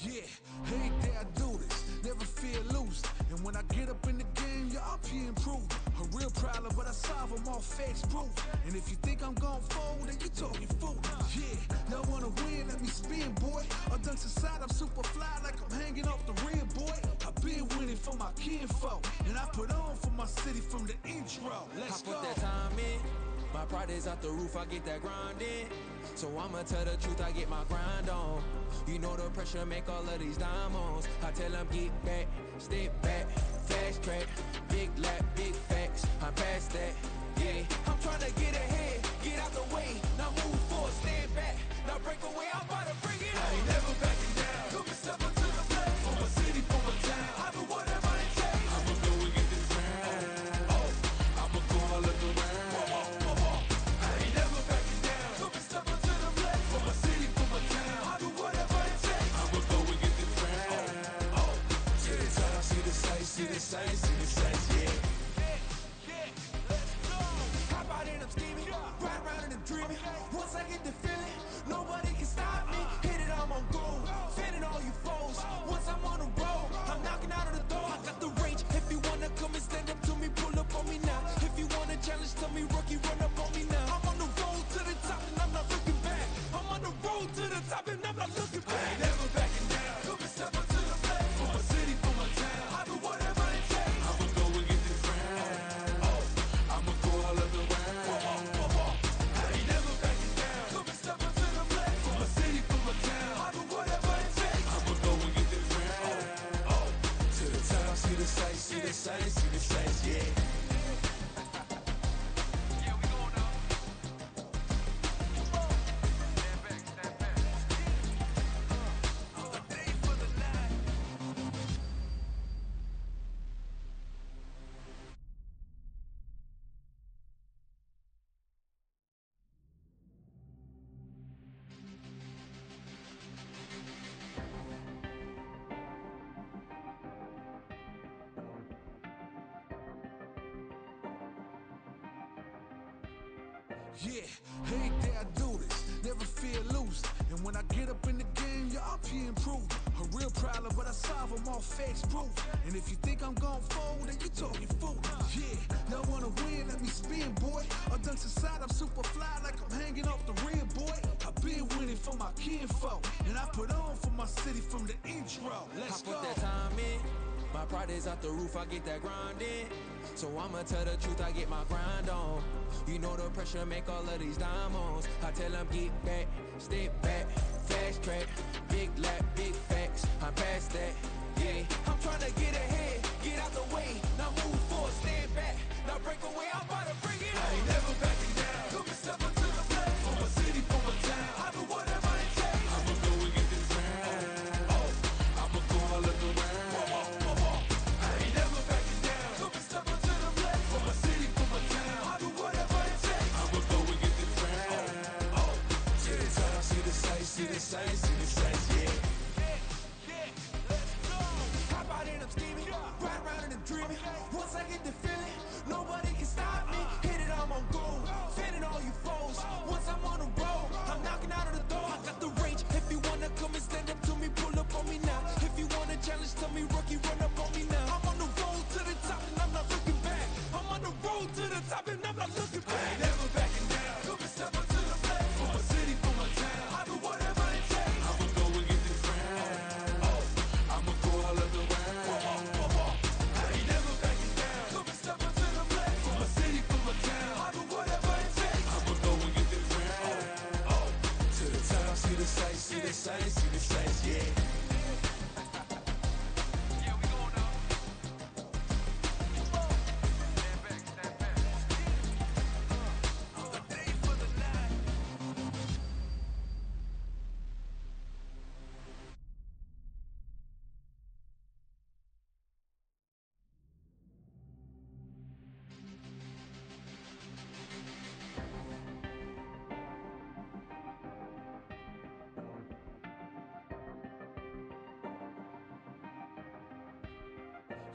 Yeah, every day I do this, never fear losing. And when I get up in the game, yeah, I'll be improving. A real problem, but I solve them all facts proof. And if you think I'm gon' fold, then you talking fool. Yeah, y'all wanna win, let me spin, boy. I dunks aside, I'm super fly like I'm hanging off the rim, boy. I've been winning for my kinfolk, and I put on for my city from the intro. Let's I go. put that time in. My pride is out the roof, I get that grind in. So I'ma tell the truth, I get my grind on. You know the pressure make all of these diamonds. I tell them get back, step back, fast track, big lap, big facts. I'm past that, yeah. I'm trying to get ahead, Yeah, every day I do this, never fear losing. And when I get up in the game, yeah, I'll be improving. A real problem, but I solve them all facts proof. And if you think I'm gon' fold, then you talking fool. Yeah, y'all wanna win, let me spin, boy. I dunks aside, I'm super fly like I'm hanging off the rim, boy. I've been winning for my kinfolk, and I put on for my city from the intro. Let's I go. that time in. My pride is out the roof, I get that grind in. So I'ma tell the truth, I get my grind on. You know the pressure make all of these diamonds. I tell them get back, step back, fast track, big lap, big facts. I'm past that, yeah. I'm trying to get ahead, get out the way. Now move forward, stand back. Now break away, I'm Get the feeling, nobody can stop me. Hit it, I'm on gold, fanning all you foes.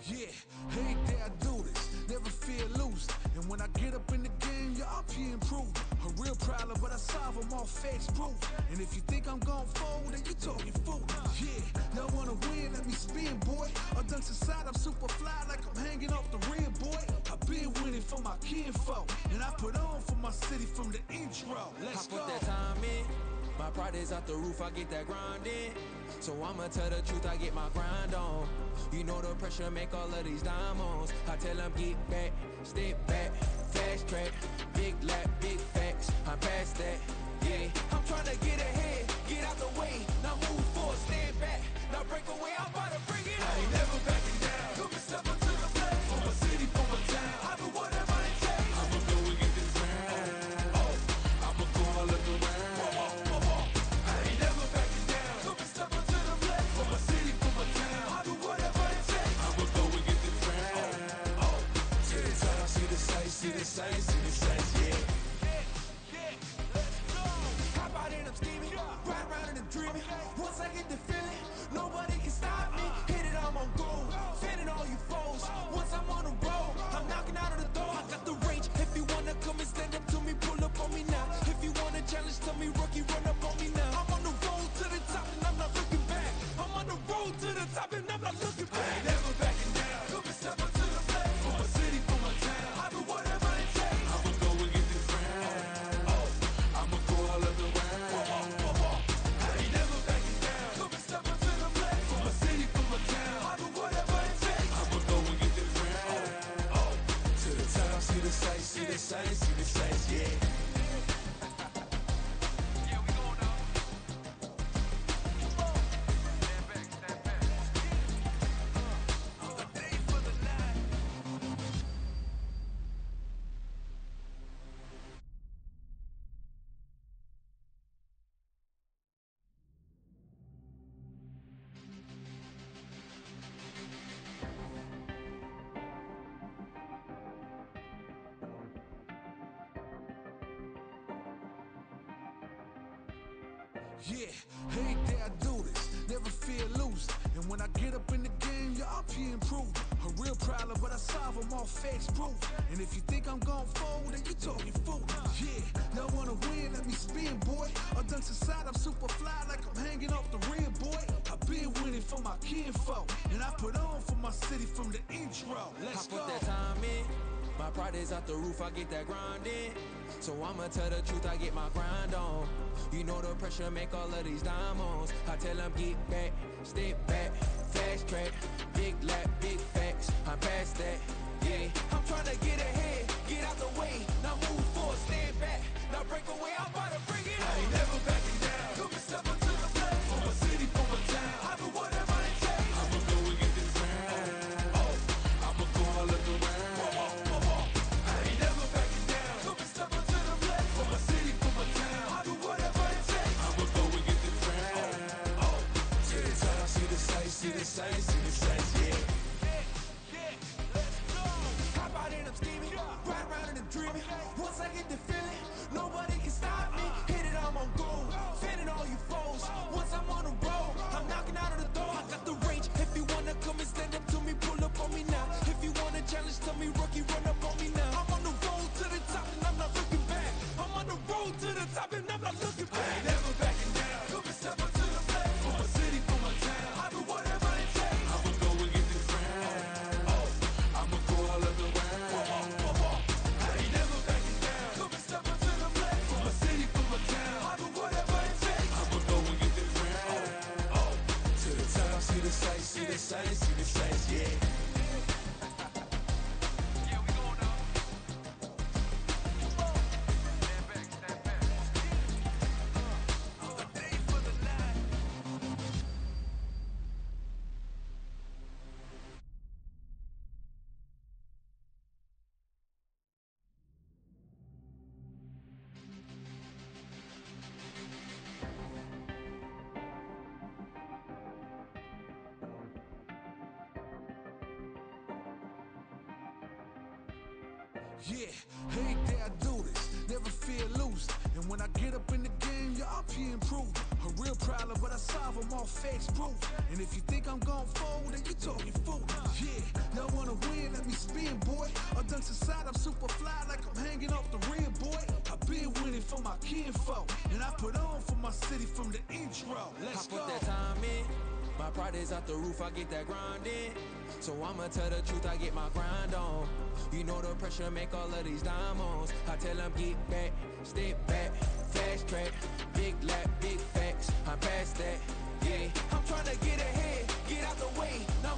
Yeah, every day I do this, never fear losing. And when I get up in the game, y'all be improving. A real problem, but I solve them all facts proof. And if you think I'm gon' fold, then you talking fool. Yeah, y'all wanna win, let me spin, boy. I dunks aside, I'm super fly like I'm hanging off the rim, boy. I've been winning for my kinfolk, and I put on for my city from the intro. Let's I go. that time in. My pride is out the roof, I get that grind in. So I'ma tell the truth, I get my grind on. You know the pressure make all of these diamonds. I tell them get back, step back, fast track, big lap, big facts. I'm past that. Yeah, I'm trying to get ahead, get out the way. Now move forward, stand back. Now break away, I'm get the feeling, nobody can stop me. Hit it, I'm on gold, fending all you foes. Once I'm on the road, I'm knocking out of the door. I got the range. If you wanna come and stand up to me, pull up on me now. If you wanna challenge, tell me, rookie, run up on me now. I'm on the road to the top and I'm not looking back. I'm on the road to the top and I'm not looking back. Yeah, every day I do this, never fear losing. And when I get up in the game, y'all be improving. A real problem, but I solve them all facts proof. And if you think I'm gon' fold, then you talking fool. Yeah, y'all wanna win, let me spin, boy. I dunks aside, I'm super fly like I'm hanging off the rim, boy. I've been winning for my kinfolk, and I put on for my city from the intro. Let's I go. put that time in. My pride is out the roof, I get that grind in. So I'ma tell the truth, I get my grind on. You know the pressure make all of these diamonds. I tell them get back, step back, fast track, big lap, big facts. I'm past that. Yeah, I'm trying to get ahead, Yeah, every day I do this, never fear losing. And when I get up in the game, yeah, I'm P improved. A real problem, but I solve them all facts proof. And if you think I'm gon' fold, then you talking fool. Yeah, y'all wanna win, let me spin, boy. I dunks aside, I'm super fly like I'm hanging off the rim, boy. I been winning for my kinfolk, and I put on for my city from the intro. Let's I go. that time in. My pride is out the roof, I get that grind in. So I'ma tell the truth, I get my grind on. You know the pressure make all of these diamonds. I tell them get back, step back, fast track, big lap, big facts. I'm past that. Yeah, I'm trying to get ahead, get out the way. Now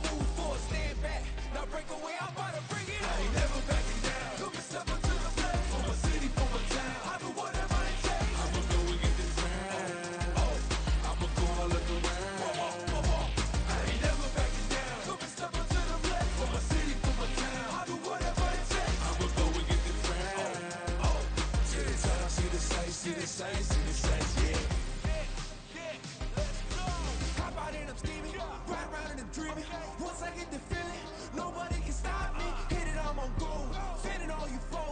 Get the feeling, nobody can stop me. Hit it, I'm on gold, fanning all you foes.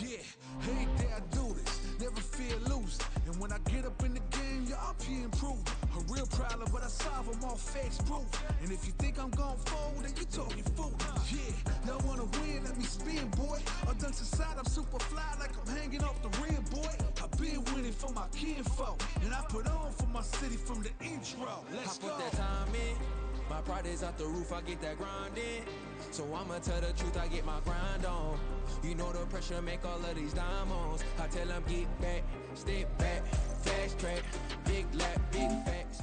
Yeah, every day I do this, never feel loose. And when I get up in the game, yeah, I'm P improved. A real problem, but I solve them all facts proof. And if you think I'm gon' fold, then you talking fool. Yeah, y'all wanna win, let me spin, boy. I dunks aside, I'm super fly like I'm hanging off the rim, boy. I've been winning for my kinfolk, and I put on for my city from the intro. Let's I go. that time in. My pride is out the roof, I get that grind in. So I'ma tell the truth, I get my grind on. You know the pressure make all of these diamonds. I tell them get back, step back, fast track, big lap, big facts.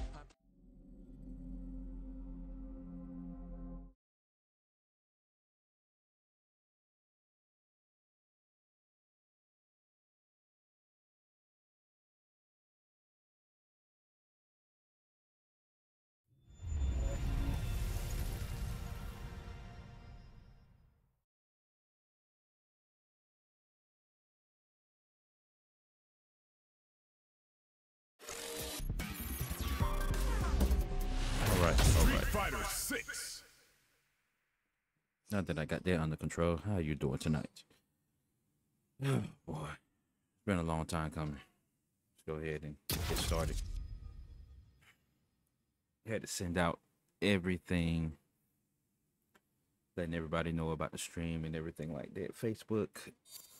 Fighter 6. Now that I got that under control, how you doing tonight? Oh boy, it's been a long time coming. Let's go ahead and get started. Had to send out everything, letting everybody know about the stream and everything like that, Facebook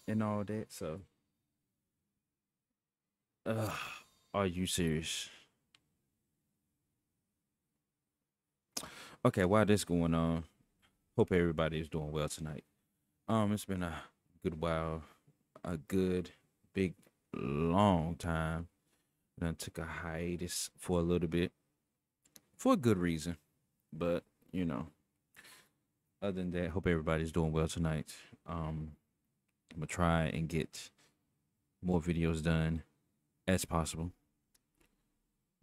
and all that. So, uh, are you serious? Okay, while this going on, hope everybody is doing well tonight. Um, it's been a good while, a good big long time. And I took a hiatus for a little bit, for a good reason, but you know. Other than that, hope everybody's doing well tonight. Um, I'm gonna try and get more videos done as possible.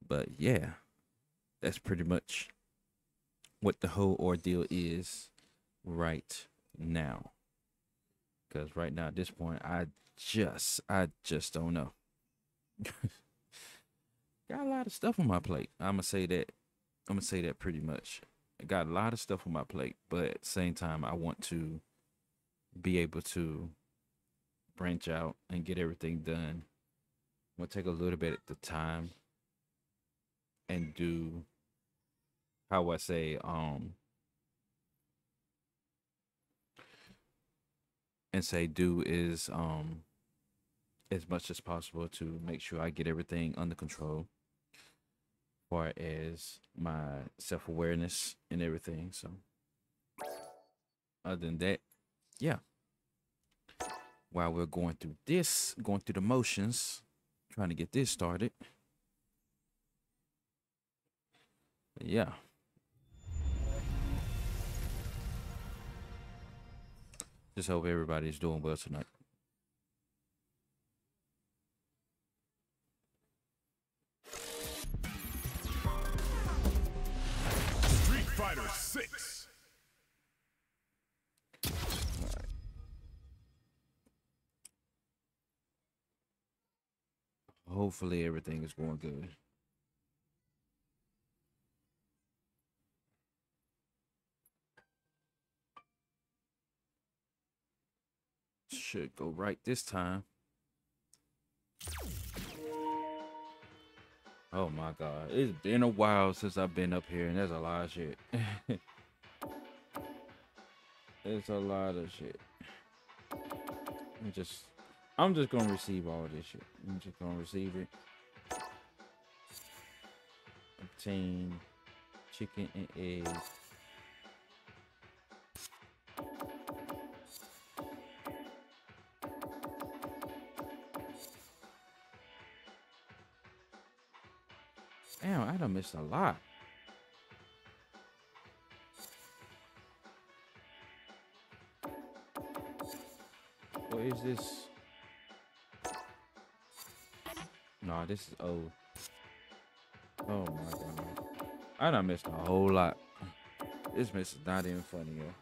But yeah, that's pretty much what the whole ordeal is right now. Because right now, at this point, I just, I just don't know. got a lot of stuff on my plate. I'm gonna say that. I'm gonna say that pretty much. I got a lot of stuff on my plate, but at the same time, I want to be able to branch out and get everything done. I'm gonna take a little bit at the time and do how I say um and say do is um as much as possible to make sure I get everything under control far as my self awareness and everything. So other than that, yeah. While we're going through this, going through the motions, trying to get this started. Yeah. Just hope everybody's doing well tonight. Street Fighter 6. Hopefully everything is going good. Should go right this time. Oh my god. It's been a while since I've been up here and there's a lot of shit. There's a lot of shit. I'm just I'm just gonna receive all this shit. I'm just gonna receive it. Obtain chicken and eggs. Missed a lot. What is this? Nah, this is old. Oh my god. I missed a whole lot. This miss is not even funny, yo.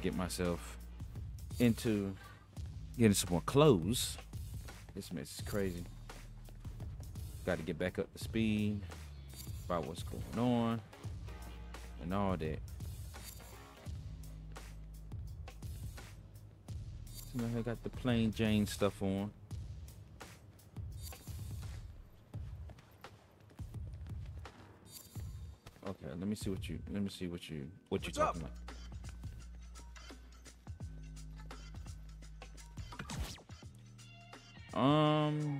Get myself into getting some more clothes. This mess is crazy. Got to get back up to speed about what's going on and all that. I got the plain Jane stuff on. Okay, let me see what you let me see what you what you What's up? talking about. Um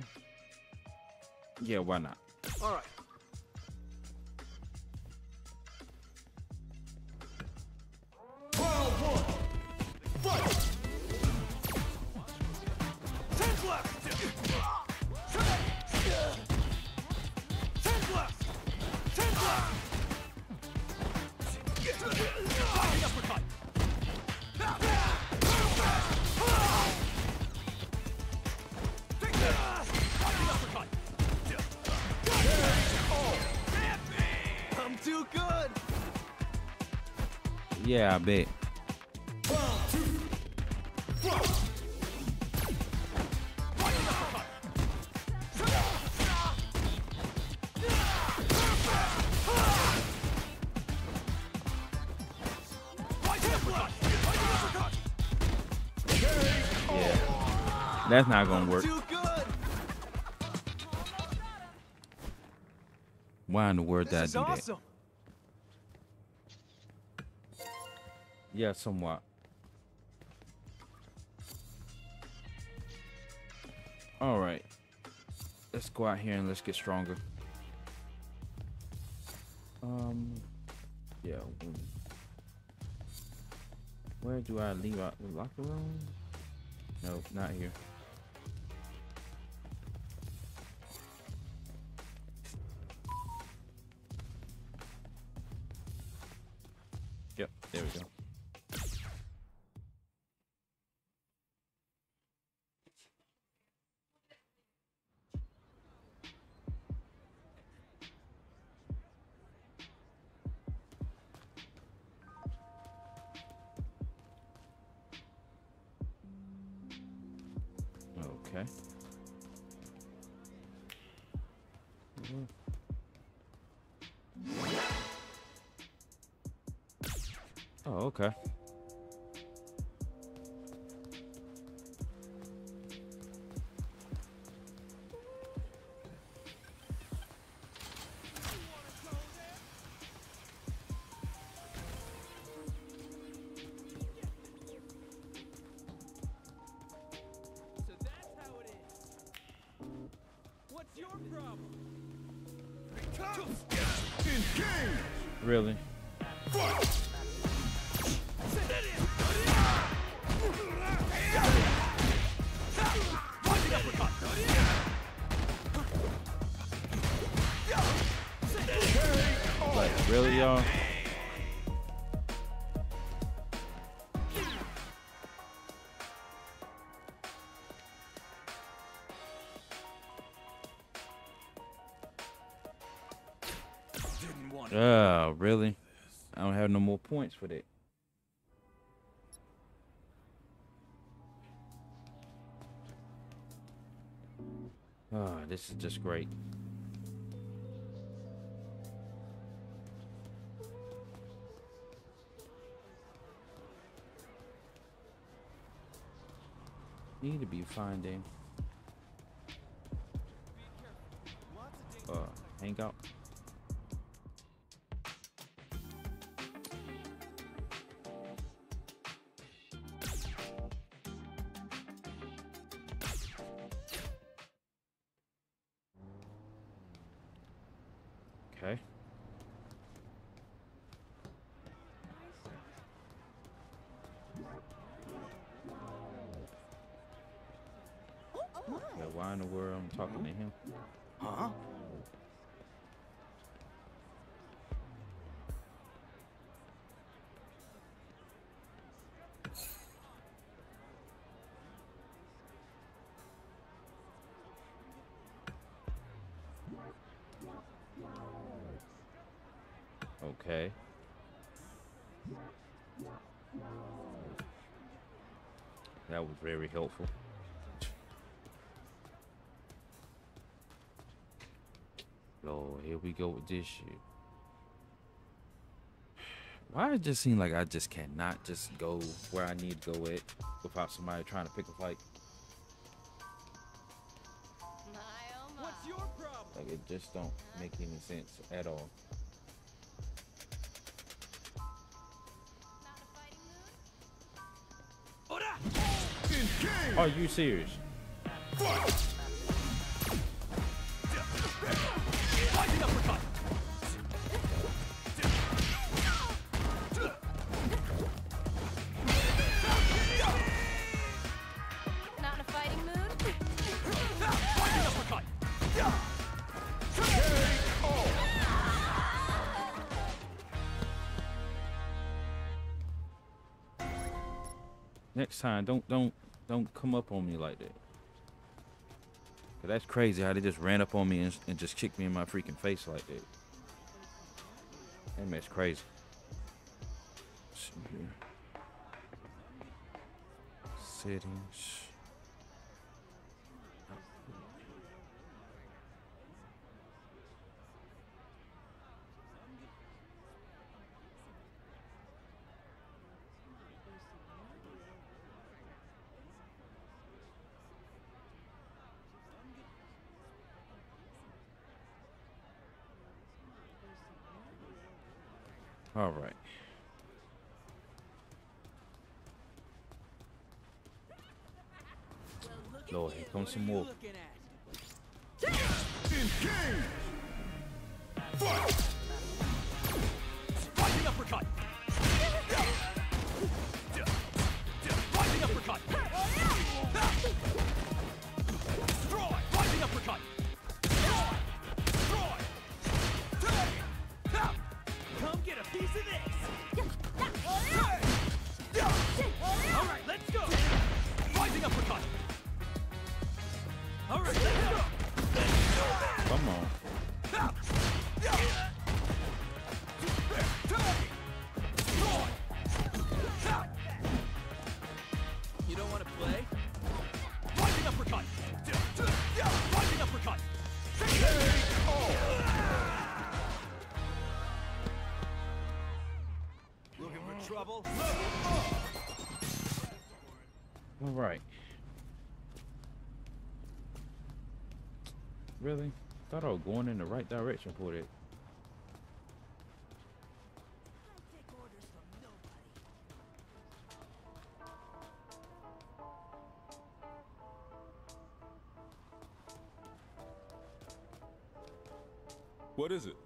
Yeah, why not? All right. Yeah, I bet. Yeah. That's not gonna work. Why in the world did I do that? Yeah, somewhat. All right. Let's go out here and let's get stronger. Um, yeah. Where do I leave out the locker room? No, not here. I don't have no more points for that. Ah, this is just great. Need to be finding uh hangout. Okay. Okay. That was very helpful. Lord, here we go with this shit. Why does it just seem like I just cannot just go where I need to go at without somebody trying to pick a fight? My oh my. What's your problem? Like it just don't make any sense at all. Are you serious? Rising uppercut! Not in a fighting mood? Rising uppercut! Next time, don't don't don't come up on me like that. that's crazy how they just ran up on me and, and just kicked me in my freaking face like that. That man's crazy. Settings. All right. Lord, here comes some more. Looking at? Come on. You don't want to play? Rising uppercut! Fighting uppercut. Looking for trouble? Really? Thought I was going in the right direction for that. What is it?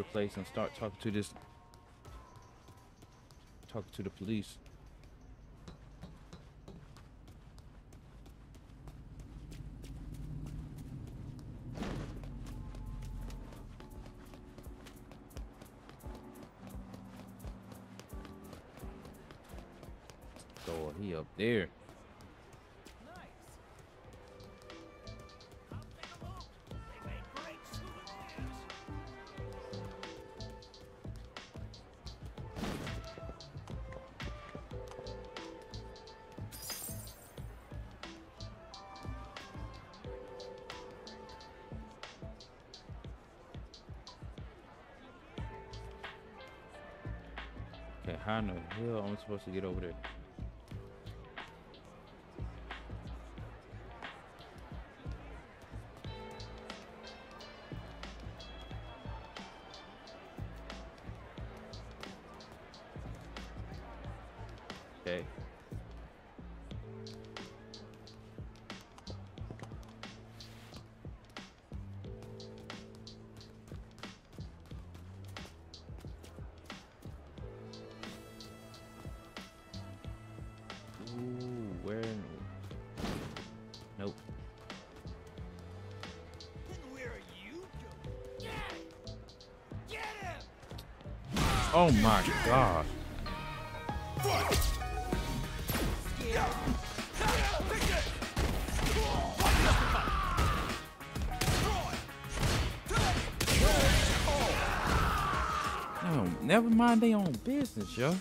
Over the place and start talking to this talking to the police. Supposed to get over there? Oh my god. No, never mind they own business, yo.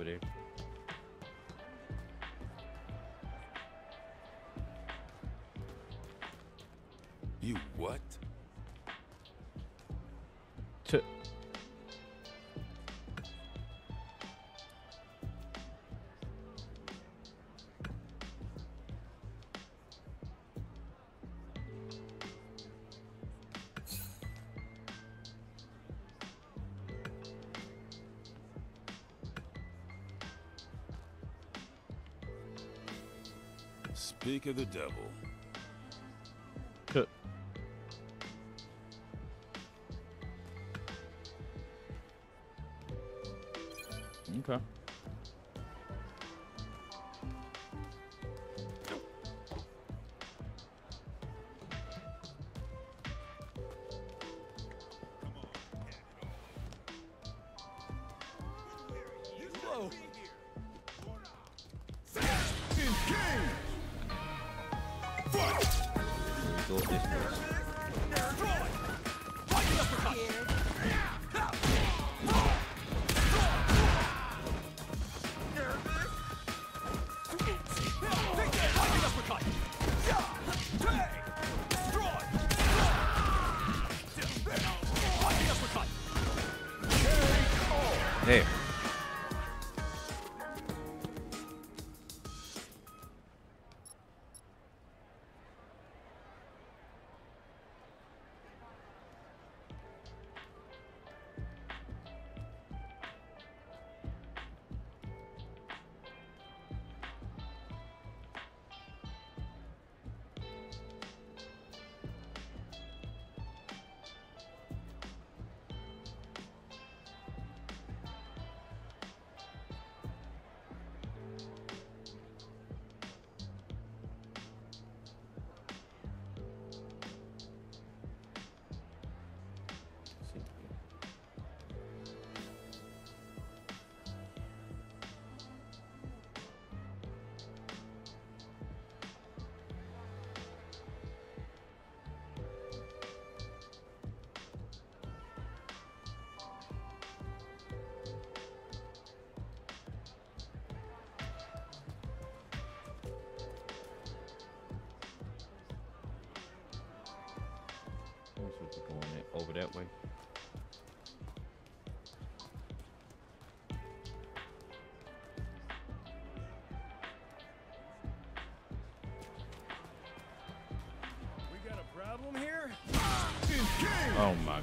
Okay, Speak of the devil.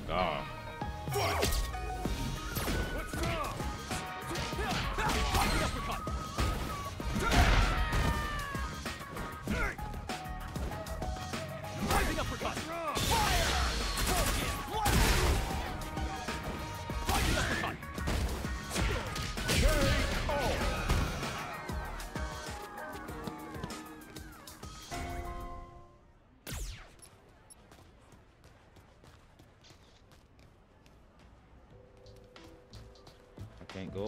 God.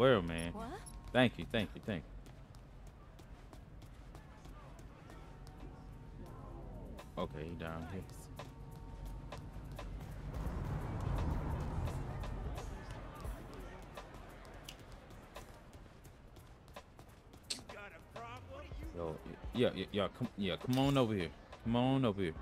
I swear, man. What? Thank you, thank you, thank you. Okay, he down here. Got? Yo, yeah, yeah, yeah, come, yeah, come on over here. Come on over here.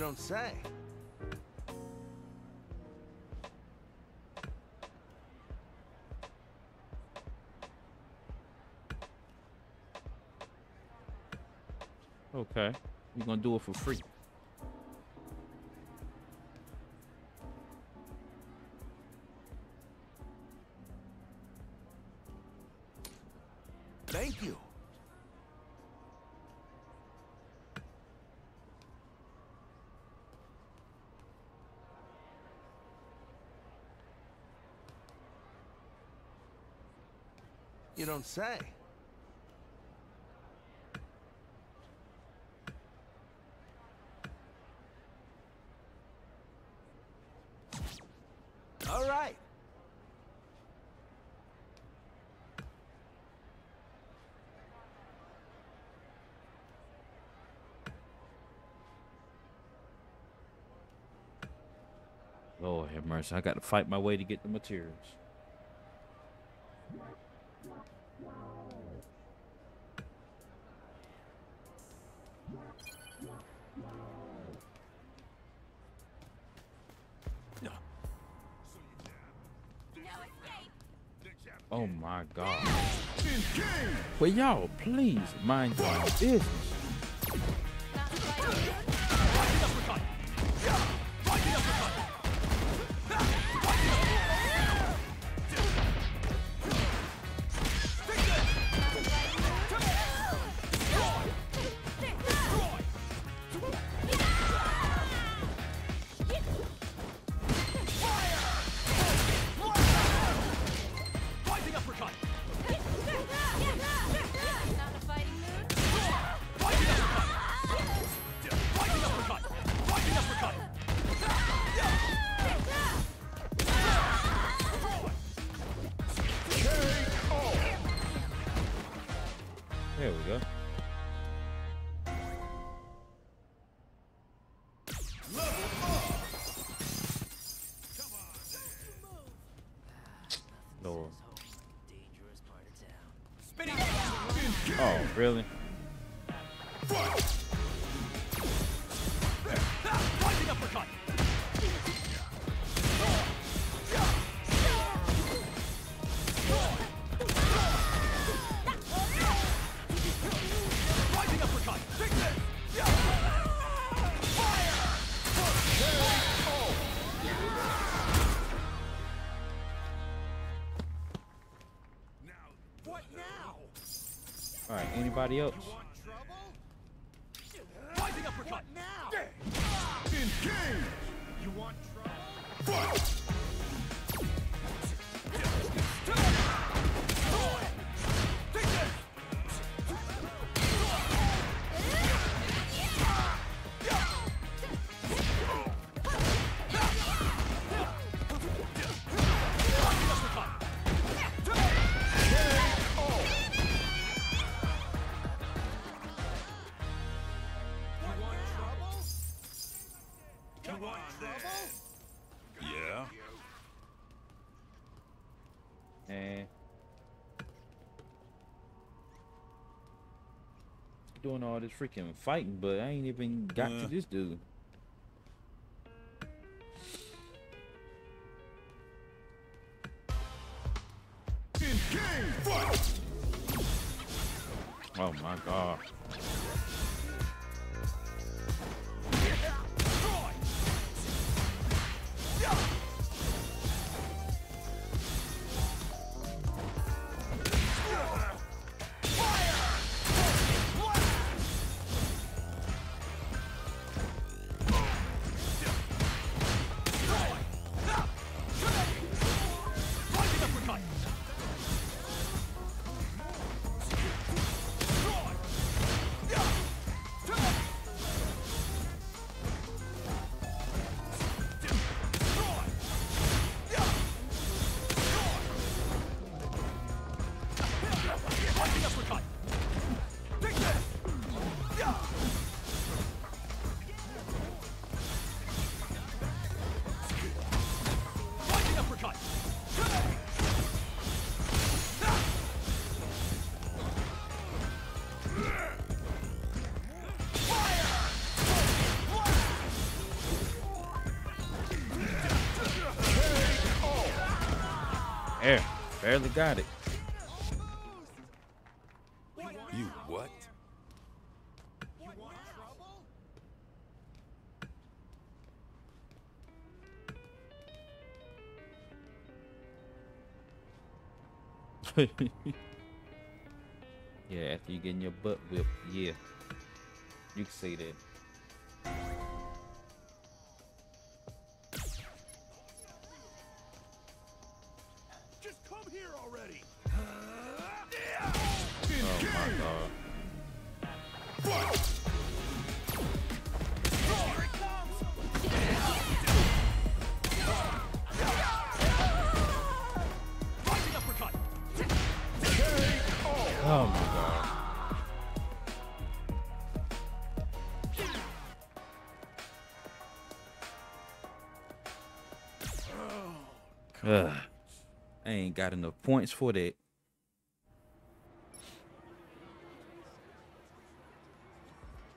Don't say. Okay. You're gonna do it for free. You don't say. All right. Lord have mercy. I got to fight my way to get the materials. Oh my god. Well, y'all, please mind your business. All right, all this freaking fighting, but I ain't even got Uh. to this dude. Oh my god. Barely got it. You what? You want trouble? yeah, after you getting your butt whipped, yeah. You can say that. Got enough points for that.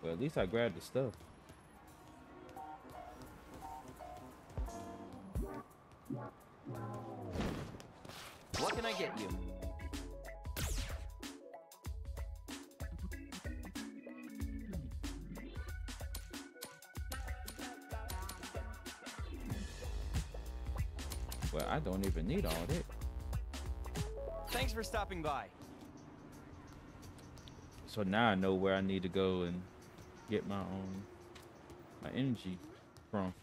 Well, at least I grabbed the stuff. What can I get you? Well, I don't even need all that. For stopping by. So now I know where I need to go and get my own my energy from.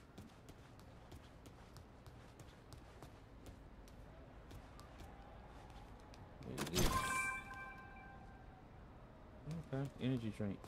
Okay, energy drink.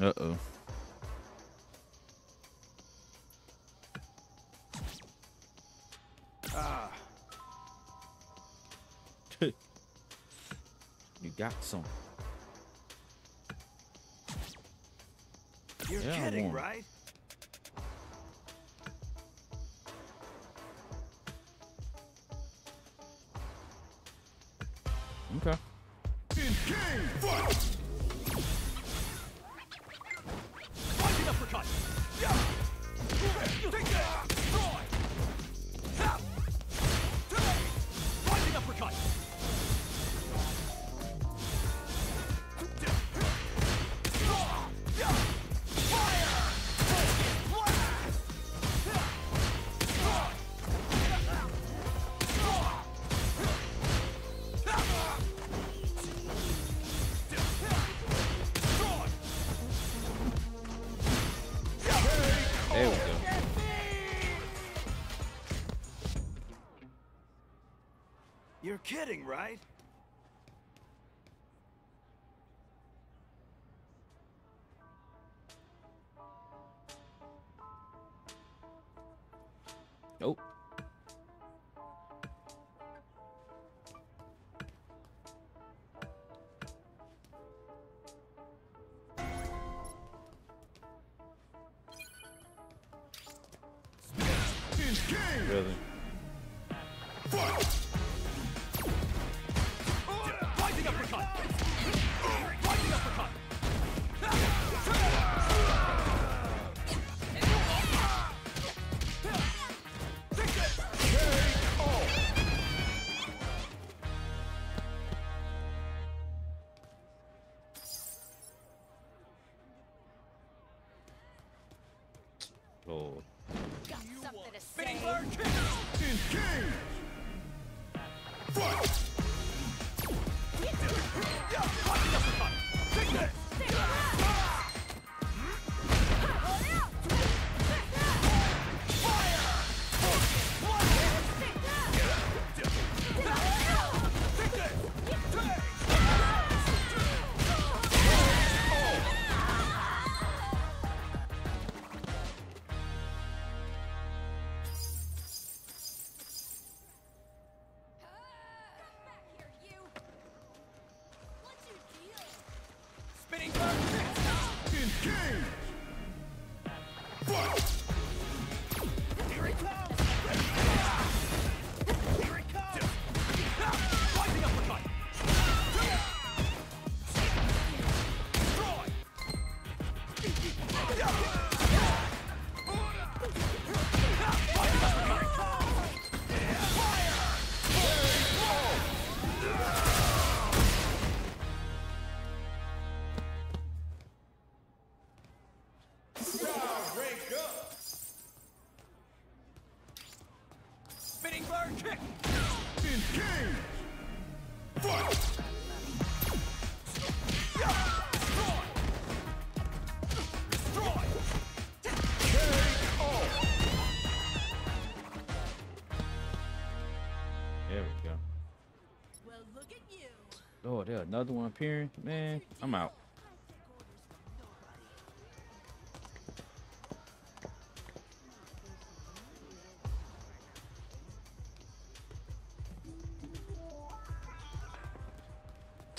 Uh oh. Ah, you got some. you're Yeah, kidding, right? got another one appearing. Man, I'm out.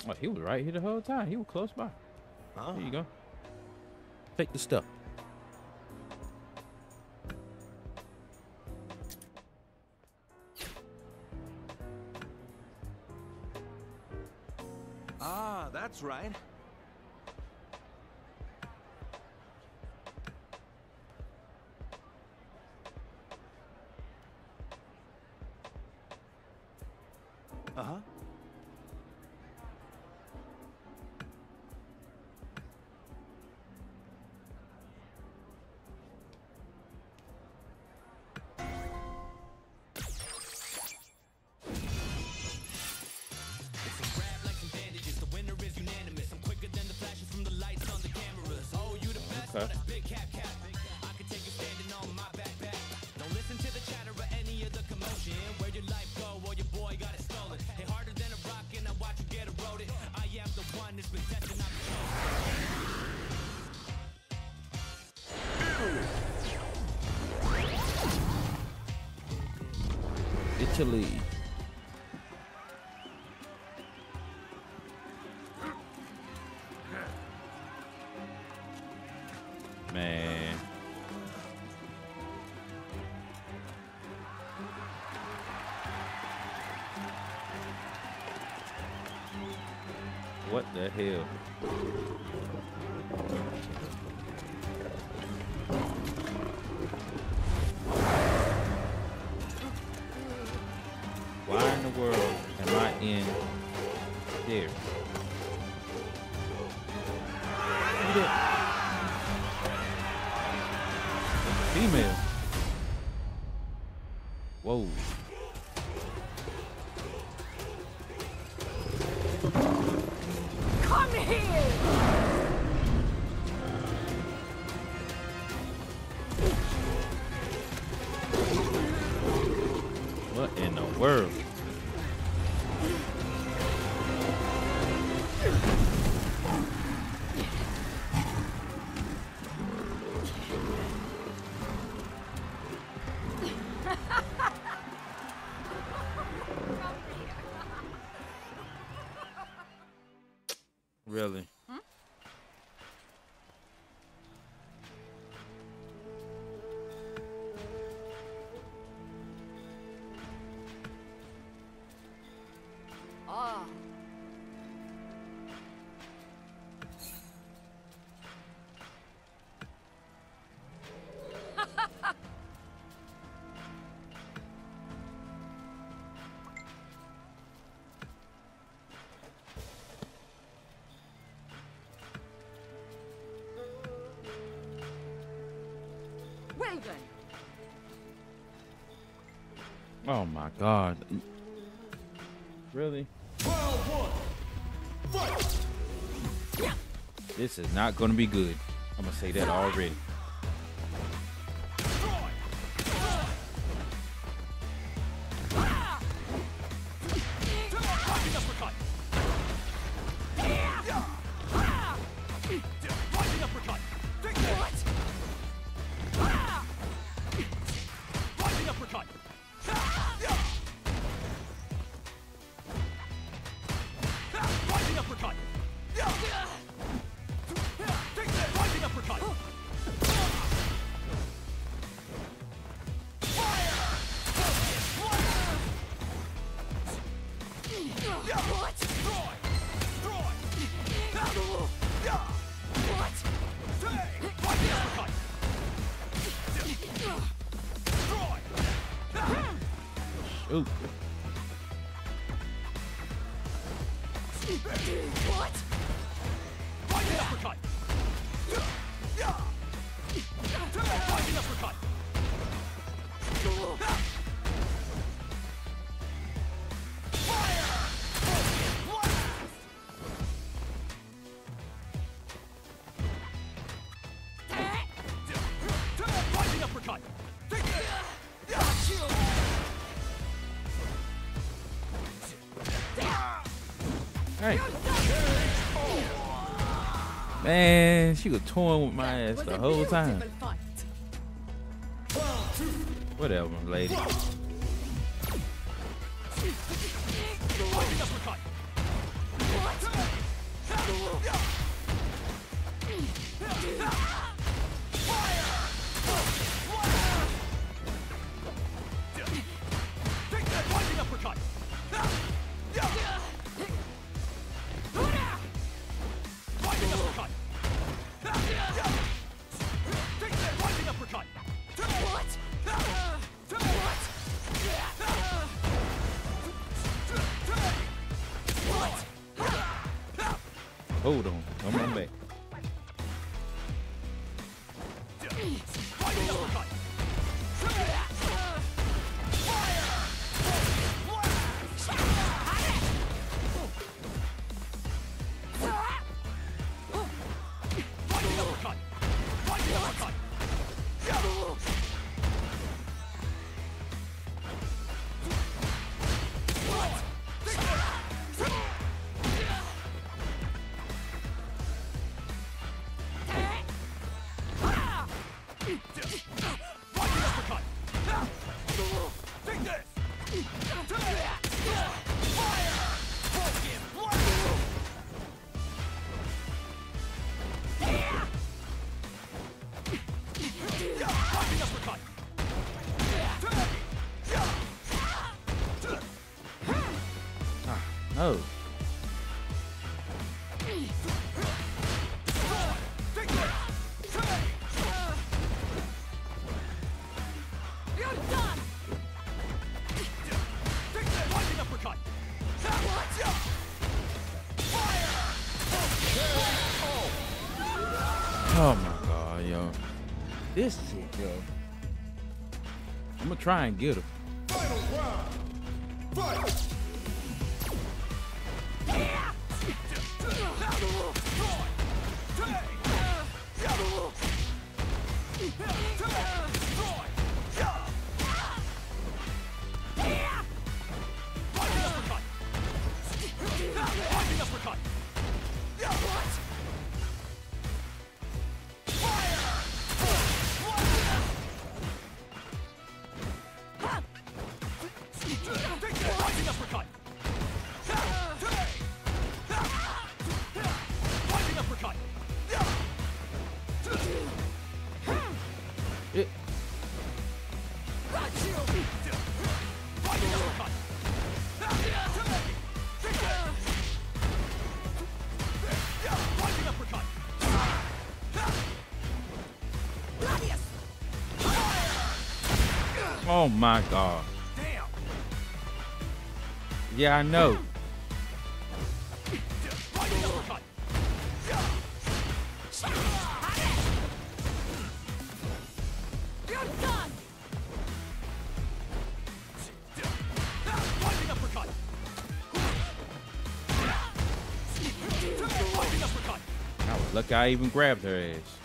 Oh, he was right here the whole time. He was close by. Ah. There you ah. go. Fake the stuff. right? in. Raven. Oh my god. Really? This is not gonna be good. I'm gonna say that already. she was toying with my ass the whole time. try and get her. Oh my god. Damn. Yeah, I know. Look, I even grabbed her ass.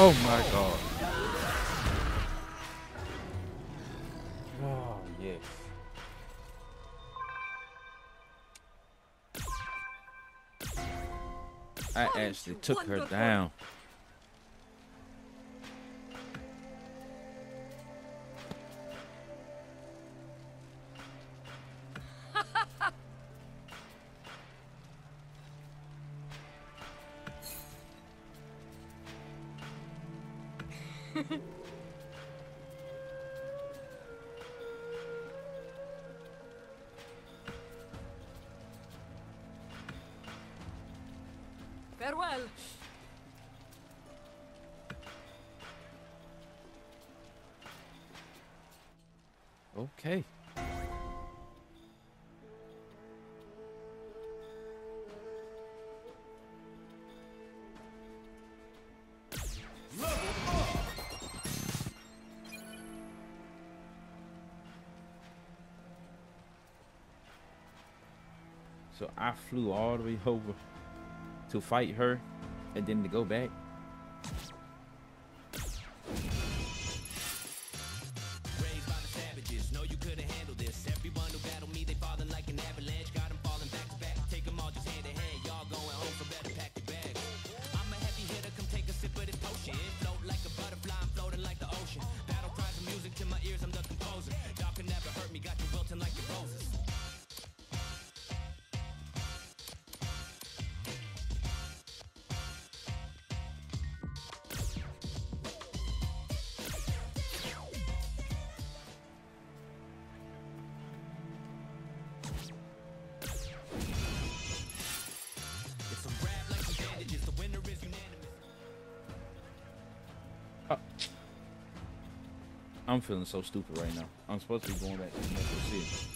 Oh my god. Oh, yes. I actually took her down. I flew all the way over to fight her and then to go back. feeling so stupid right now. I'm supposed to be going back to Metro City.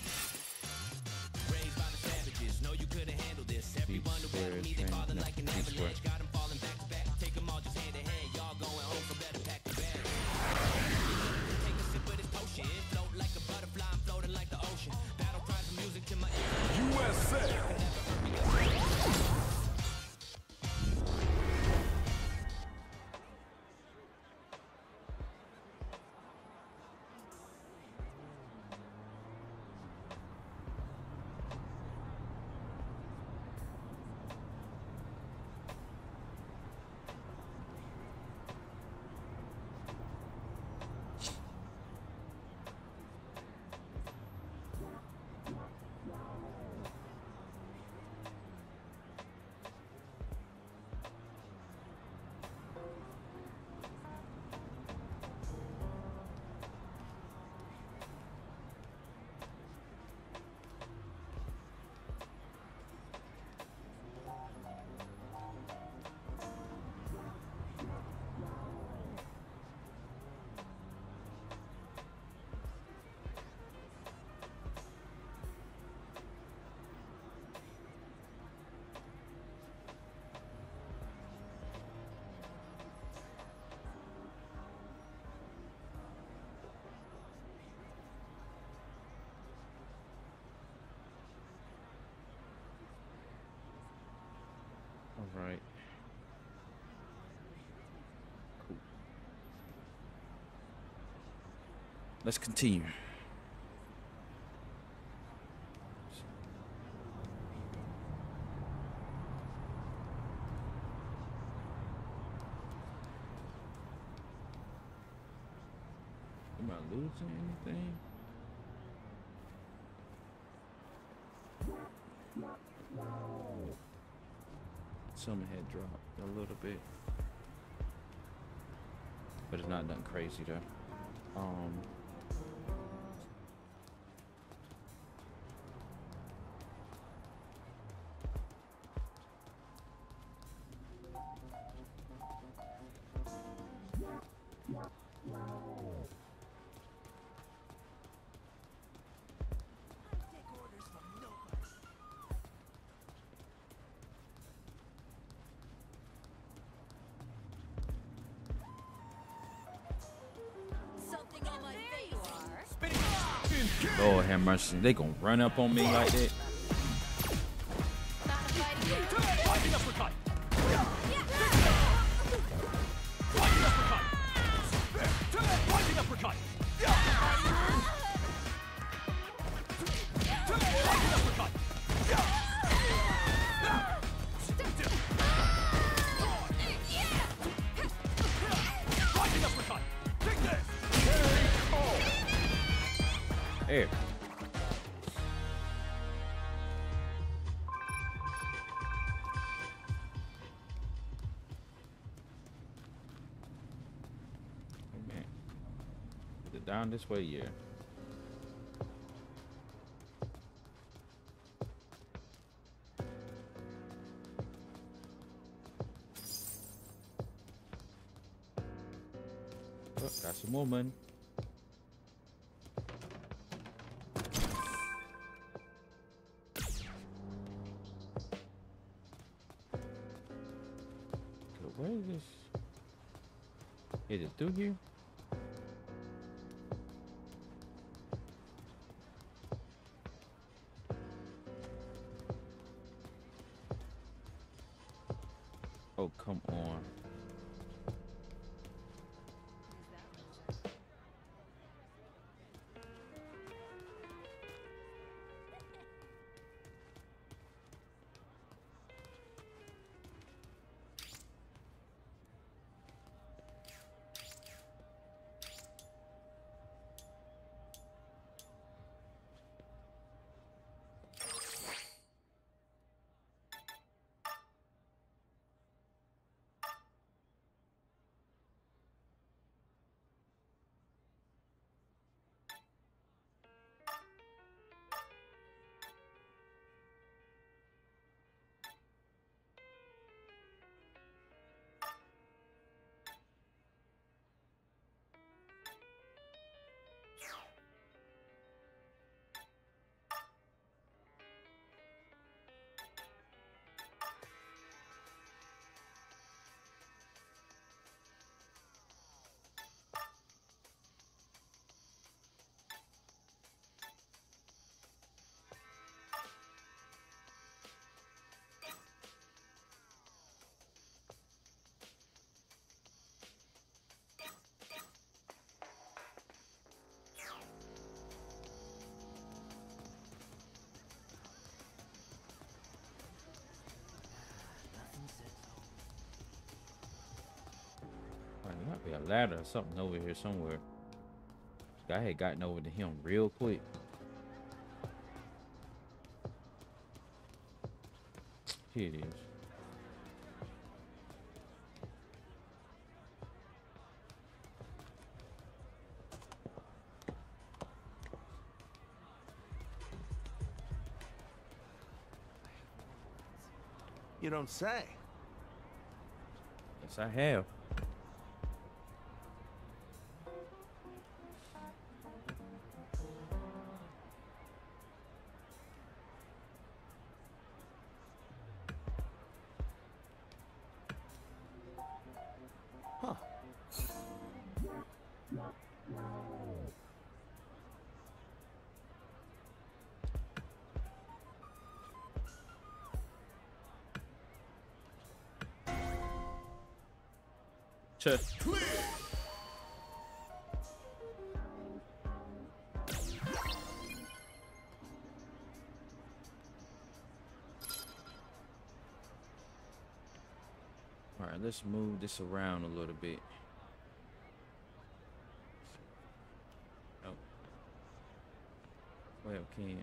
Let's continue. Am I losing anything? Some had dropped a little bit. But it's not done crazy though. Um They gonna run up on me like that. This way? Yeah. Oh, more money. Okay, where is this? Is it through here? Be a ladder or something over here somewhere. Guy had gotten over to him real quick. Here it is. You don't say. Yes, I have. Let's move this around a little bit. Oh. Well, can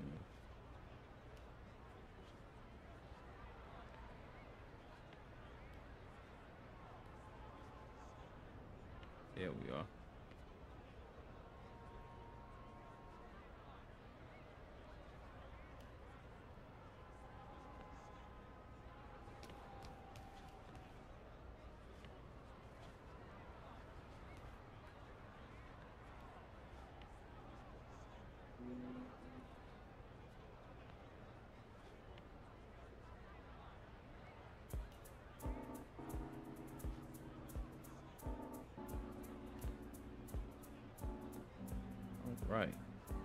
right.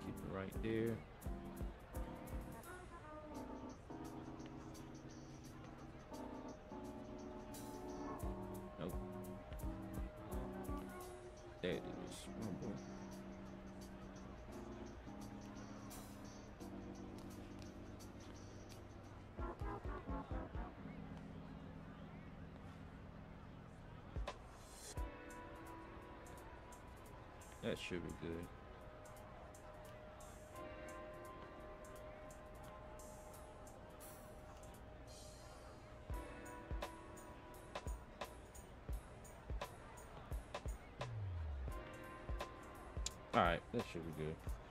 Keep it right there. Nope. There it is. Rumble. That should be good. That should be good.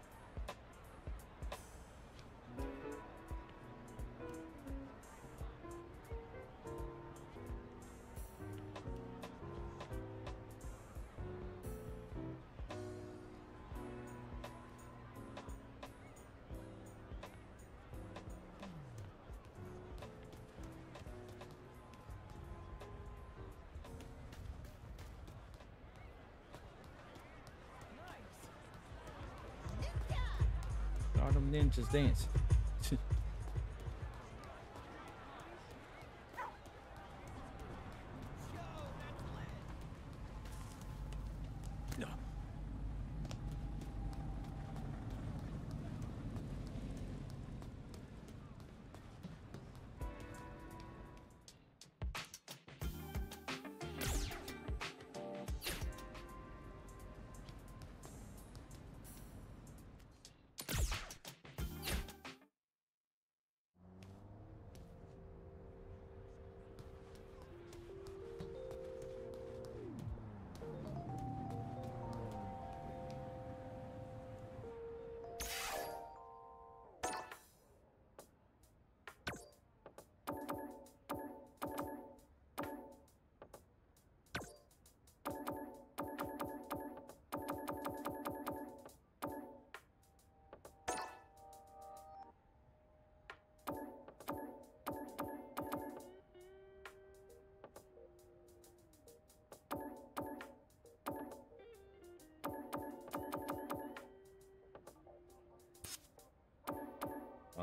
All them ninjas dancing.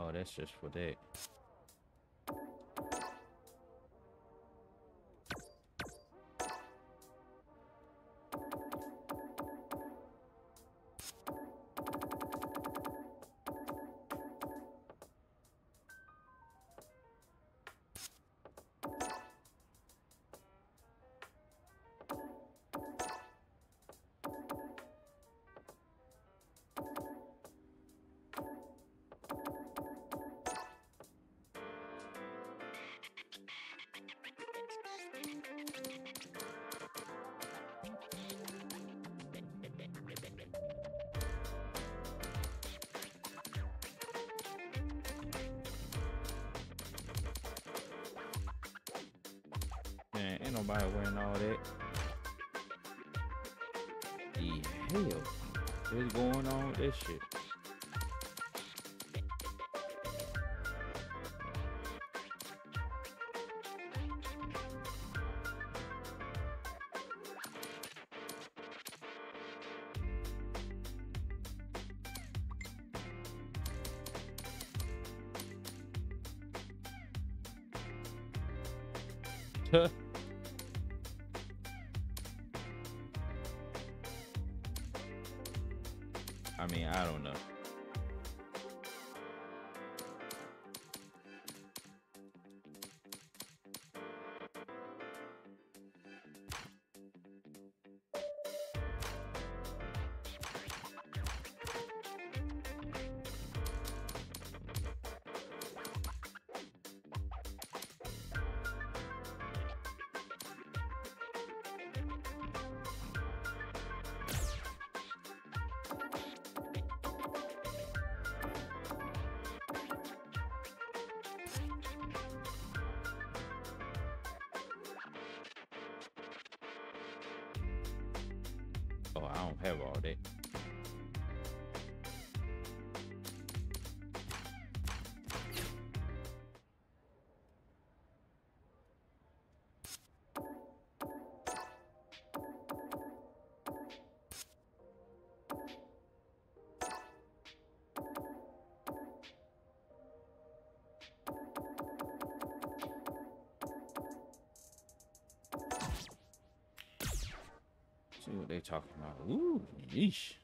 Oh, that's just for that. Ain't nobody wearing all that. The hell is going on with this shit? see what they're talking about. Ooh, yeesh.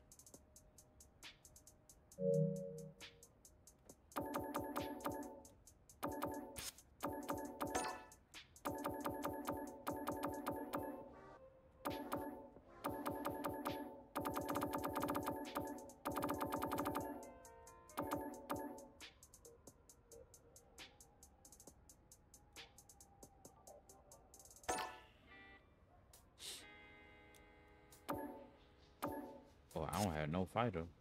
Entscheidung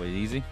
always easy.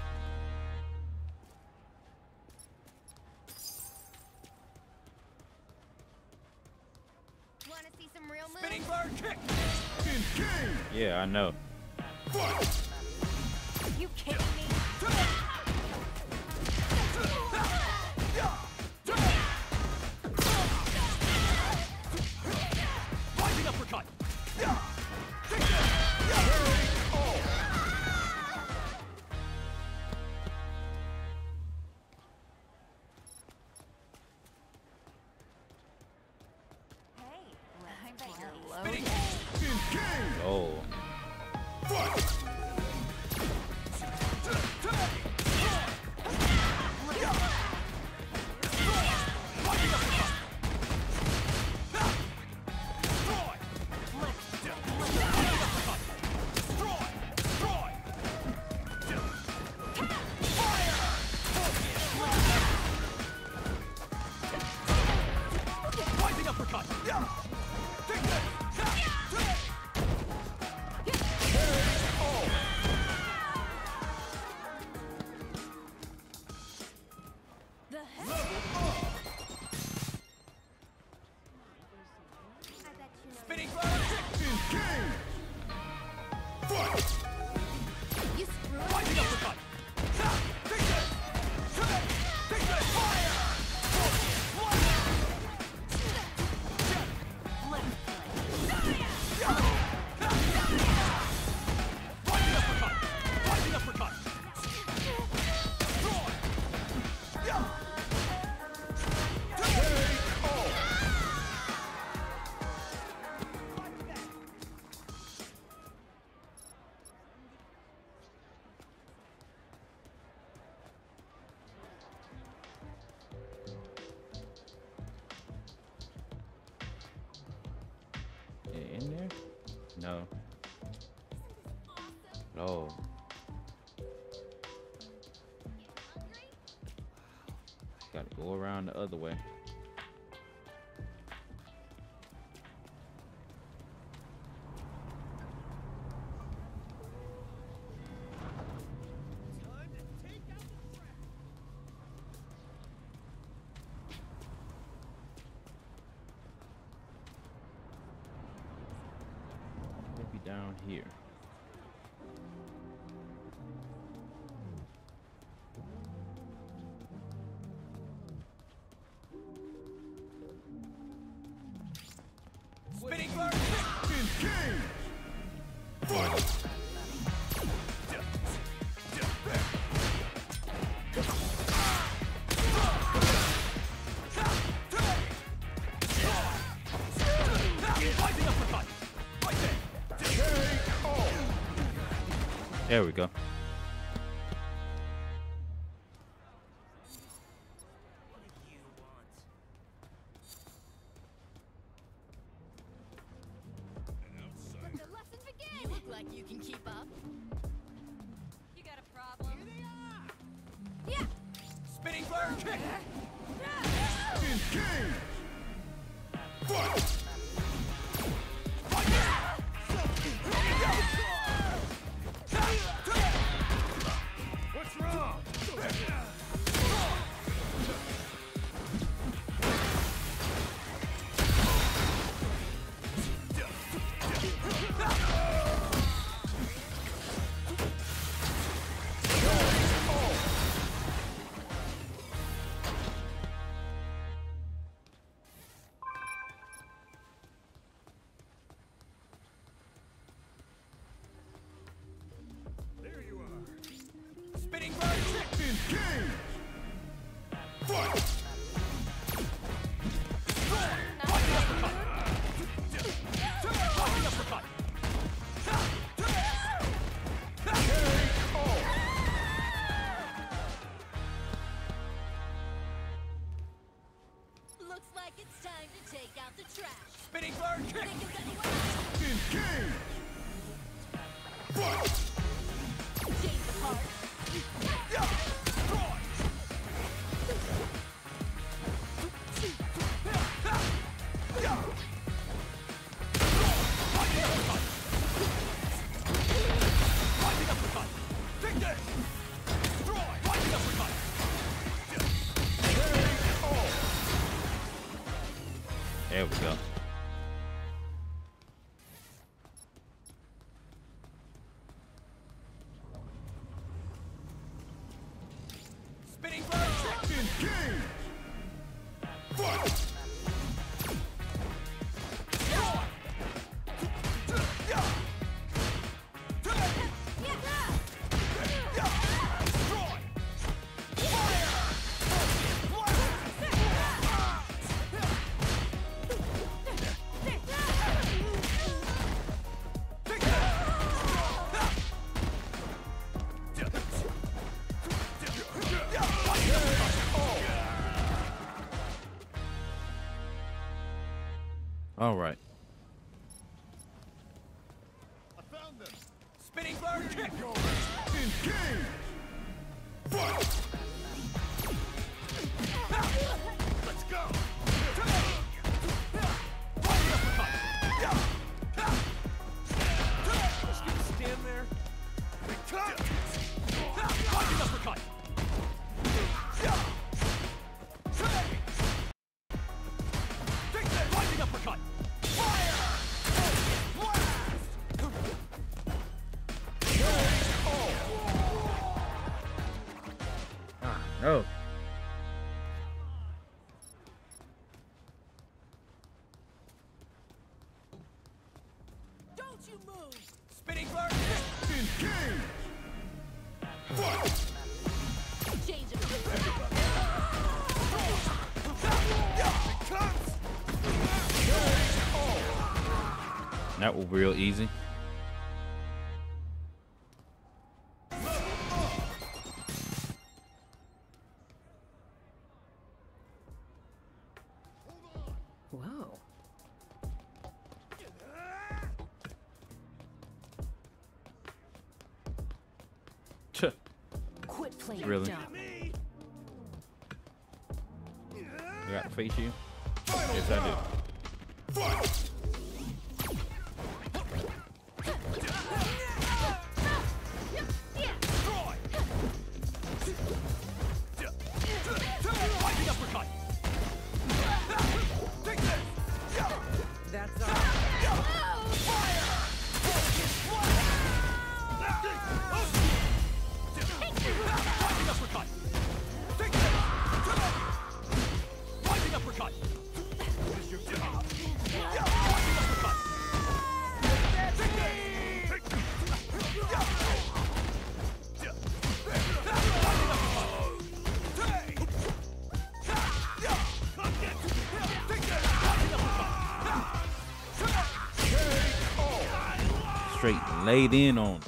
快点 around the other way. Maybe down here. There we go. That was real easy. Wow. Really? dumb. I got to face you. Laid in on.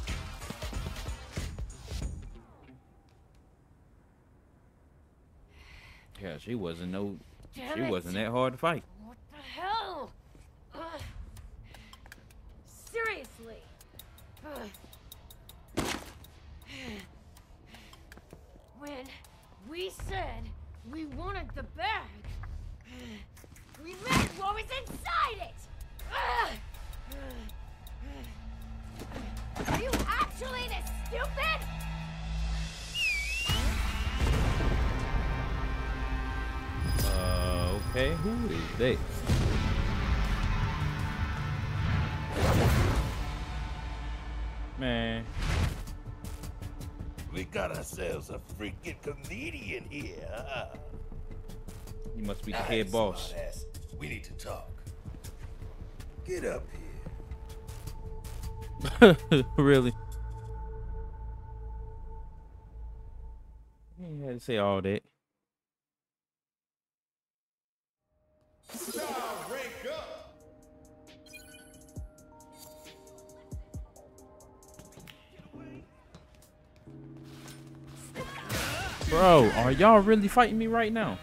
Yeah, she wasn't no. Damn she it. wasn't that hard to fight. What the hell? Ugh. Seriously. Ugh. Uh, when we said we wanted the bag, okay, who is that? Man, We got ourselves a freaking comedian here. huh? you must be the All head right, boss. smartass, We need to talk. Get up here. really? You ain't had to say all that. Are y'all really fighting me right now?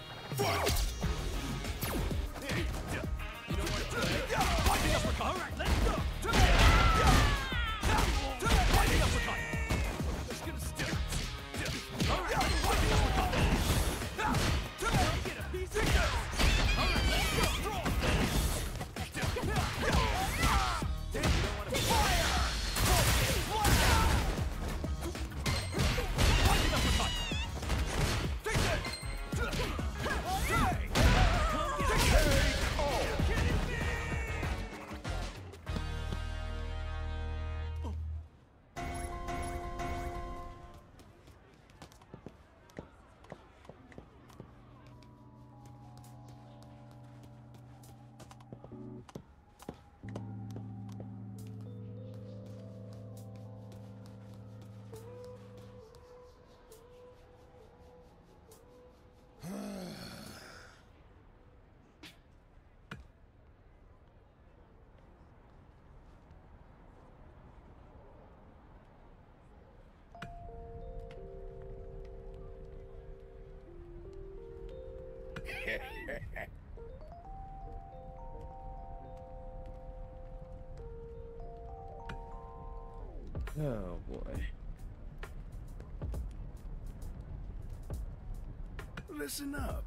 Listen up.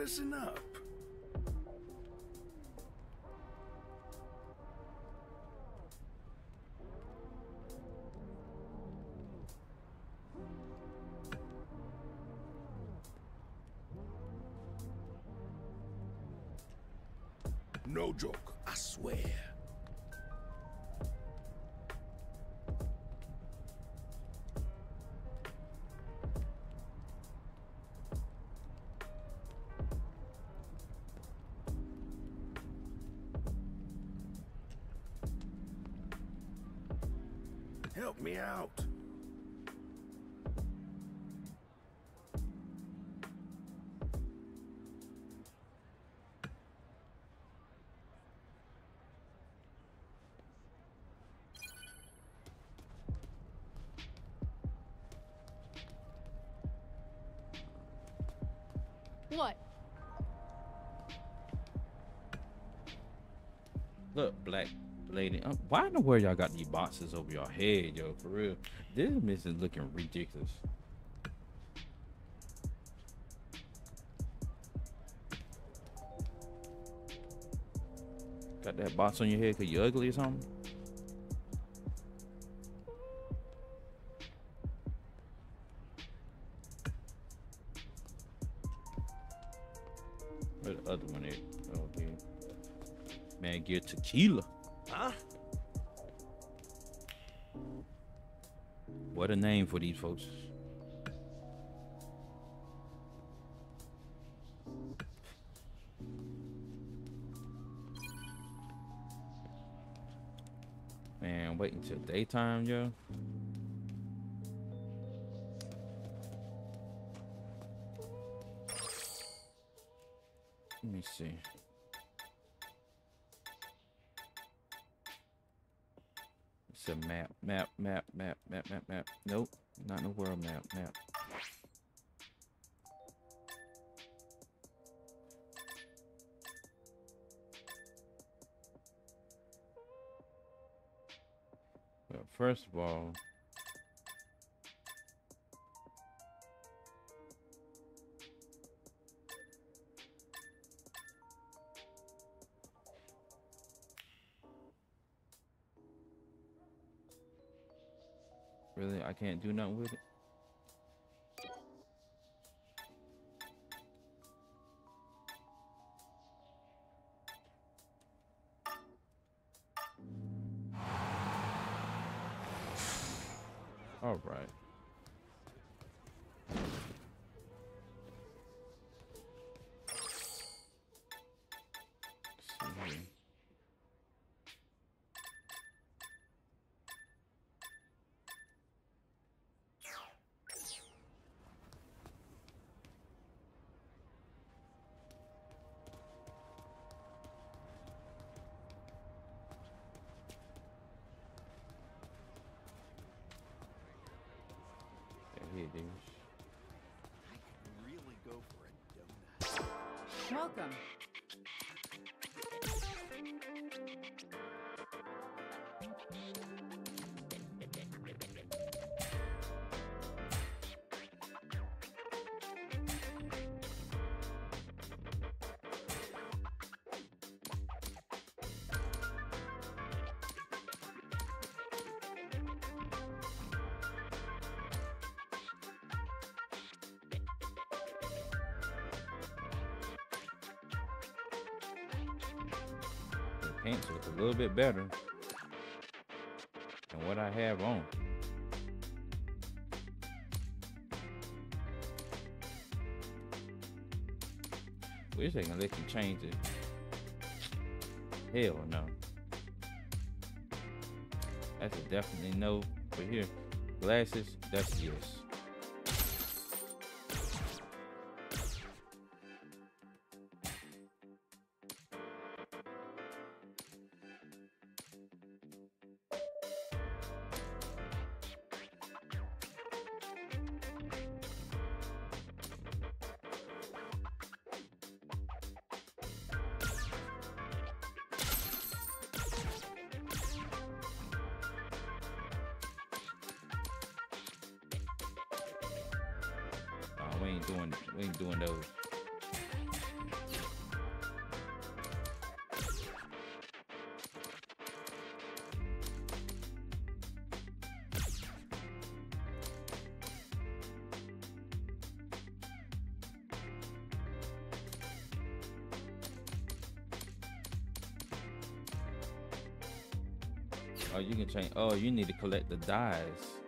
Listen up. What? Look, black lady. Um, why in the world y'all got these boxes over your head, yo? For real, this miss is looking ridiculous. Got that box on your head because you ugly or something? Tequila. Huh? What a name for these folks. Man, wait until daytime, yo. Can't do nothing with it. Yeah, here. I could really go for a donut. Welcome. Pants look a little bit better than what I have on. Wish they can let you change it. Hell no. That's a definitely no. But here, glasses, that's yes. You need to collect the dies.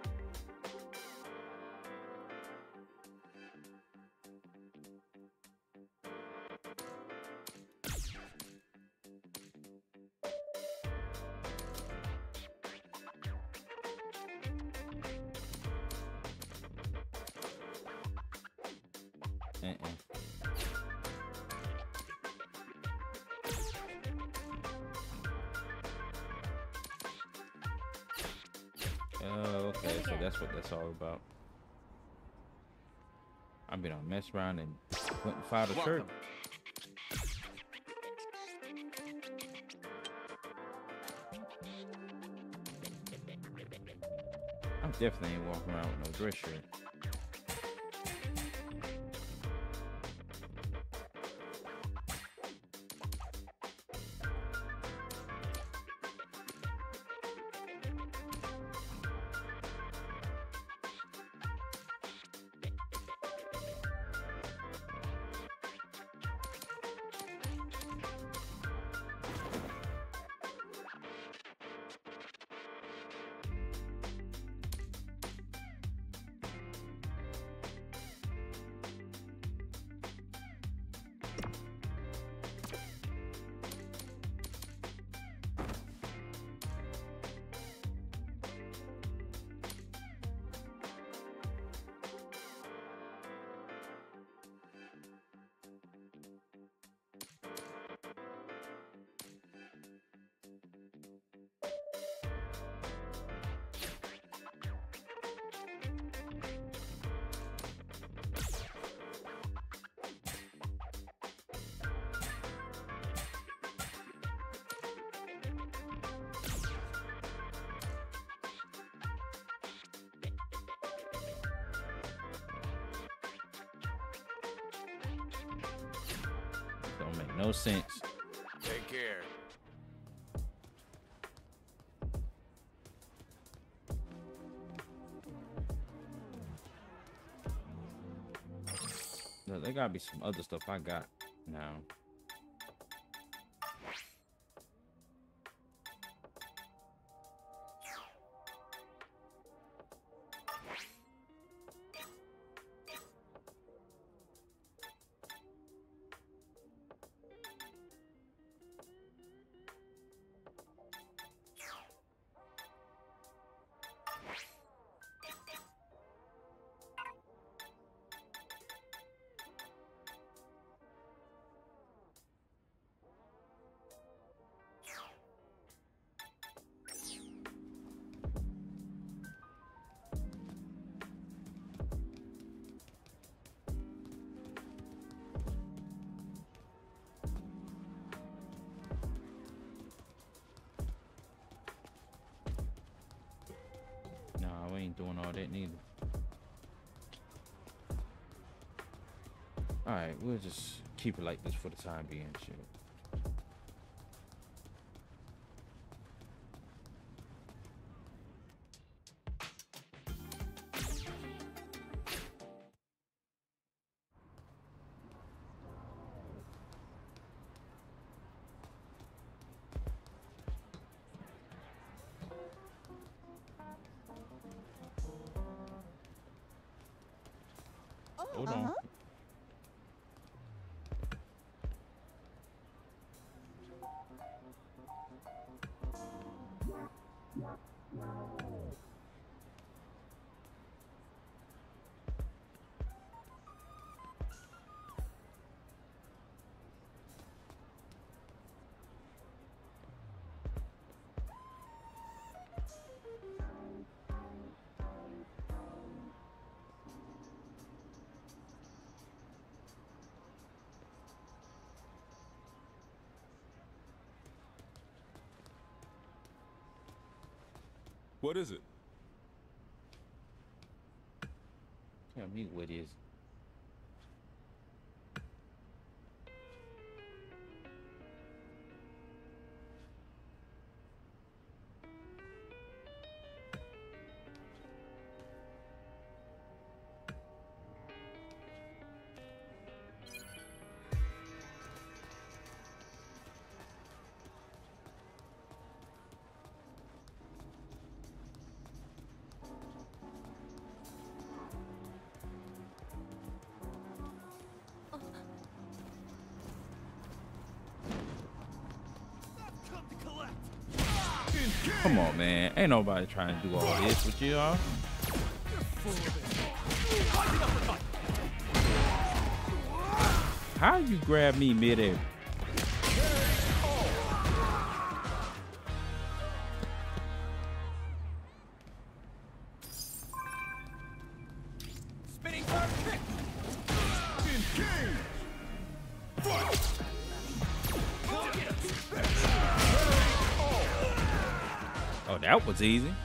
Mean, I mess around and went and filed a shirt. Welcome. I'm definitely ain't walking around with no dress shirt. No sense. Take care. There there gotta be some other stuff I got now. We'll just keep it like this for the time being, shit. Me what is. Come on, man. Ain't nobody trying to do all this with you, all. How you grab me midair? Easy.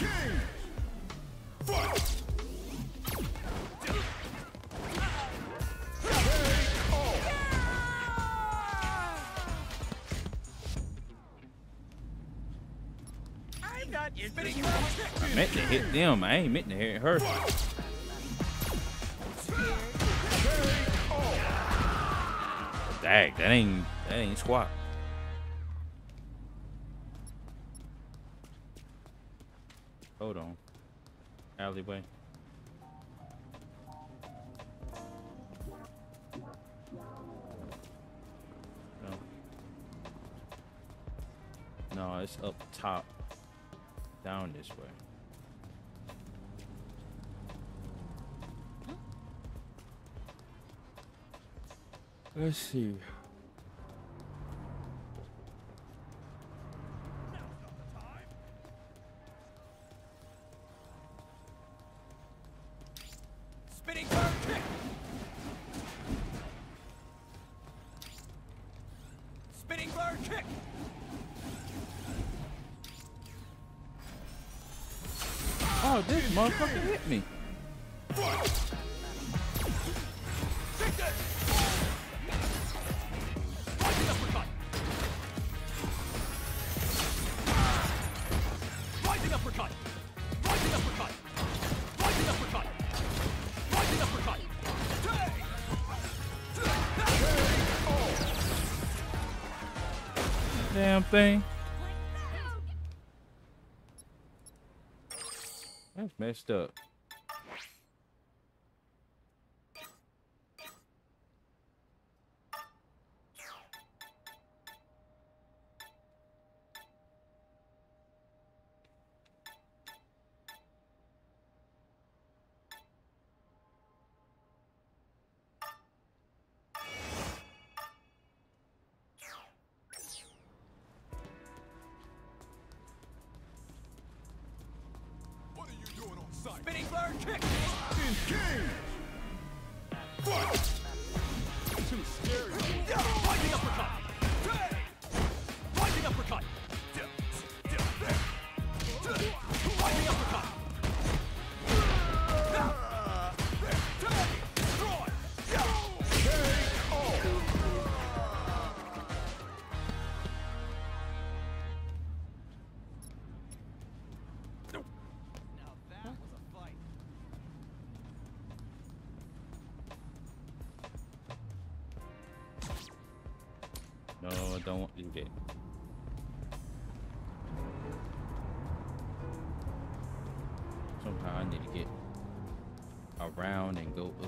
I meant to hit them. I ain't meant to hit her. Dag, that ain't that ain't squat. It's up top. Down this way. Let's see. Spinning bird kick. Spinning bird kick. Oh, this motherfucker hit me. Take that. Messed up. Uh,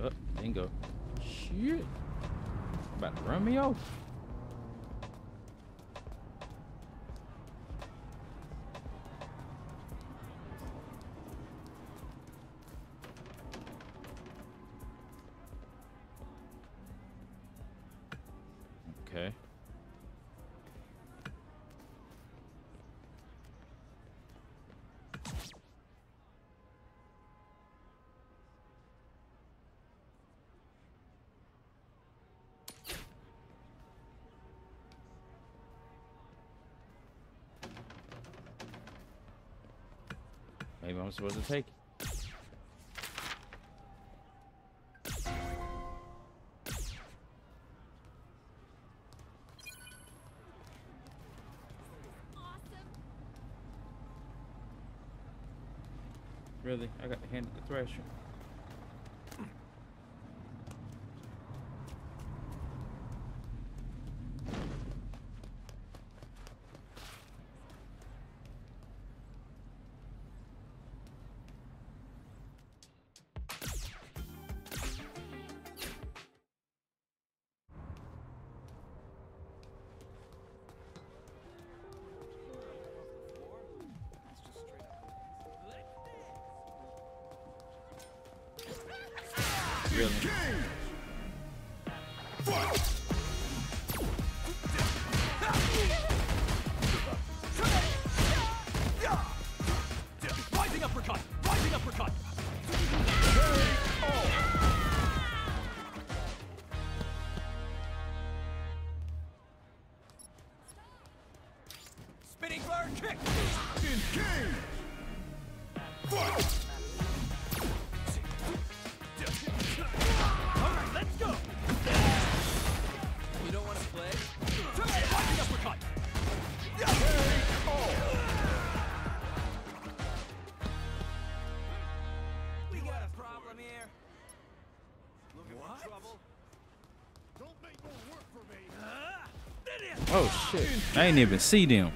oh, bingo! Shit. About to run me off. I'm supposed to take. Really? I got to hand it the thrasher. really. Rising uppercut! Rising uppercut! Carry all! I ain't even see them.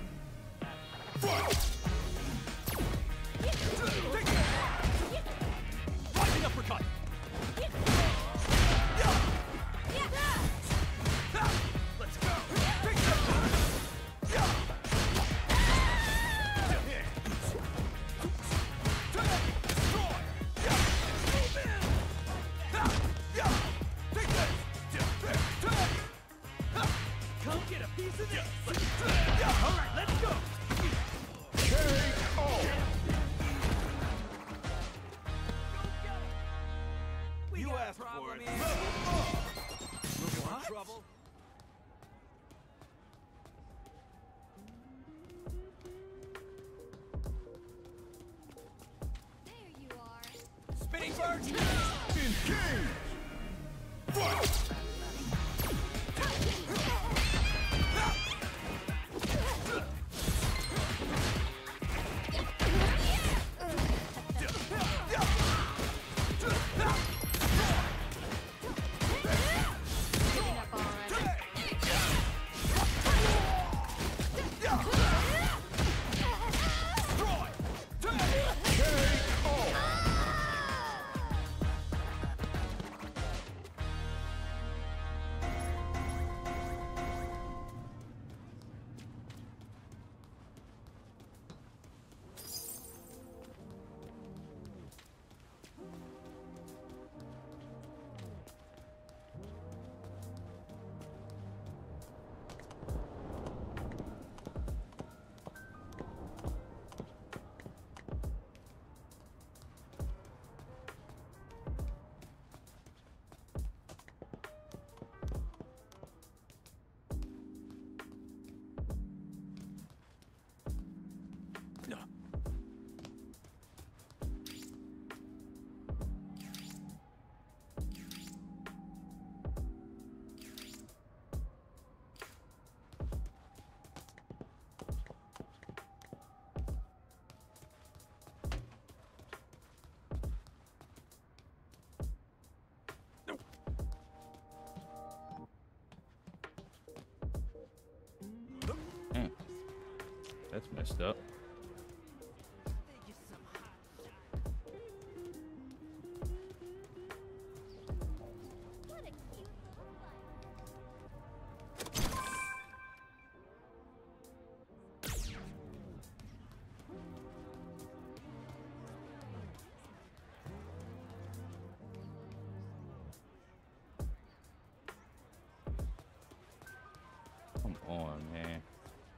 On, man.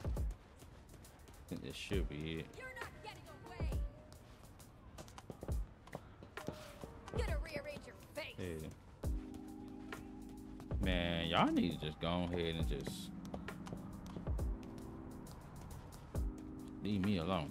I think this should be it. You're not getting away. Gonna rearrange your face. Hey. Man, y'all need to just go ahead and just leave me alone.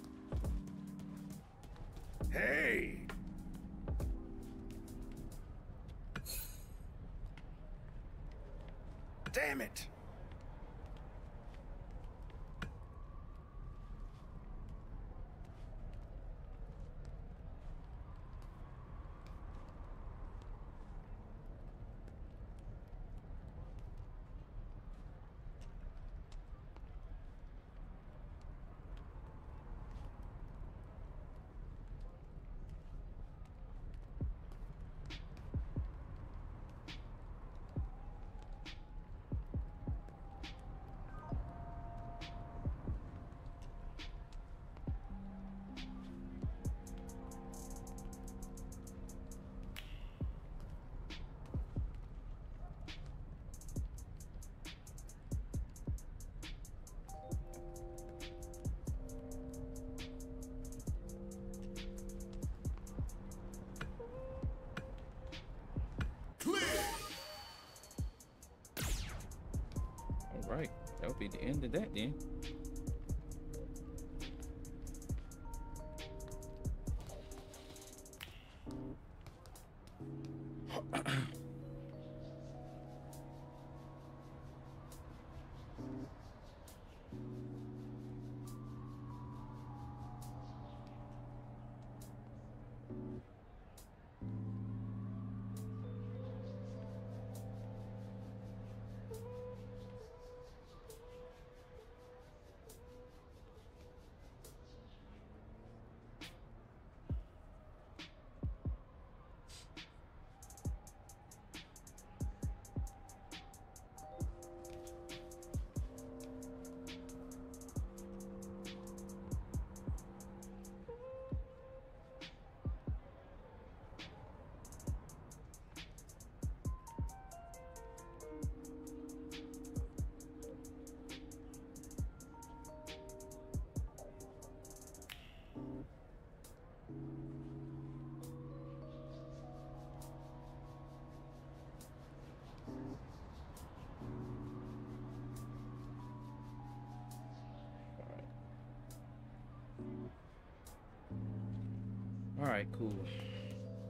All right, cool.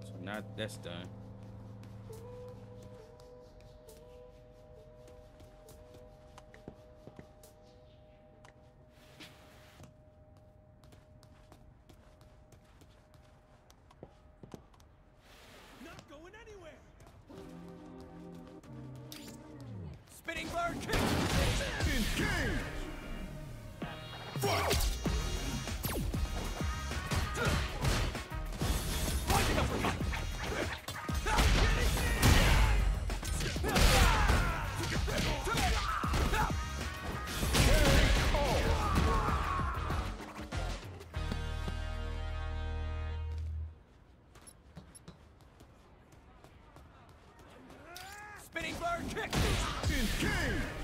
So now that's done. Engage.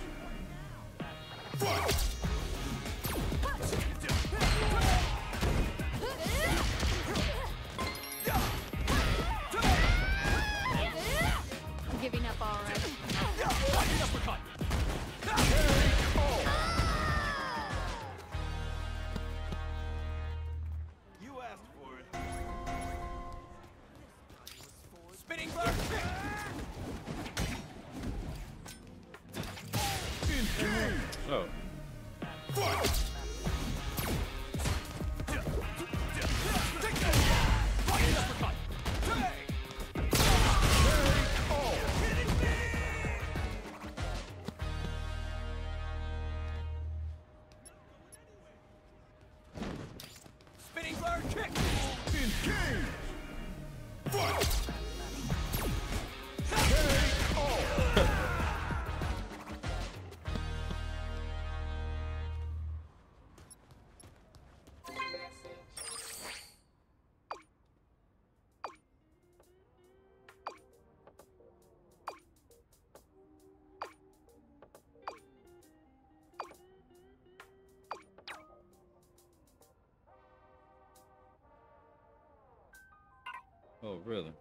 Oh, really?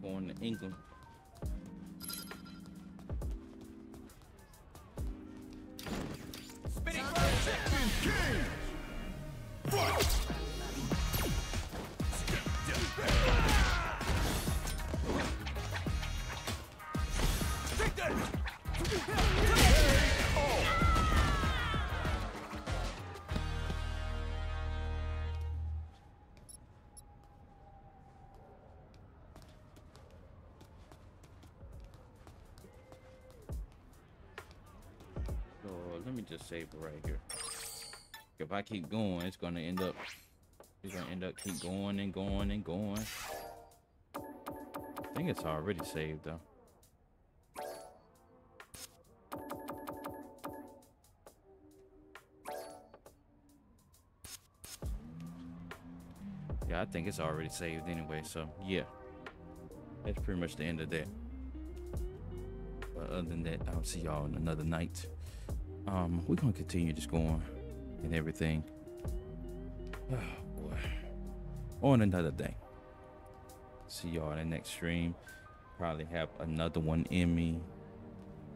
Going to England. Save right here. If I keep going, it's gonna end up. It's gonna end up keep going and going and going. I think it's already saved though. Yeah, I think it's already saved anyway. So yeah, that's pretty much the end of that. But other than that, I'll see y'all in another night. Um, we're gonna continue just going and everything. Oh boy. On another day. See y'all in the next stream. Probably have another one in me.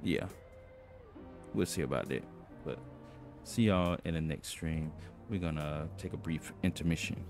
Yeah. We'll see about that. But see y'all in the next stream. We're gonna take a brief intermission.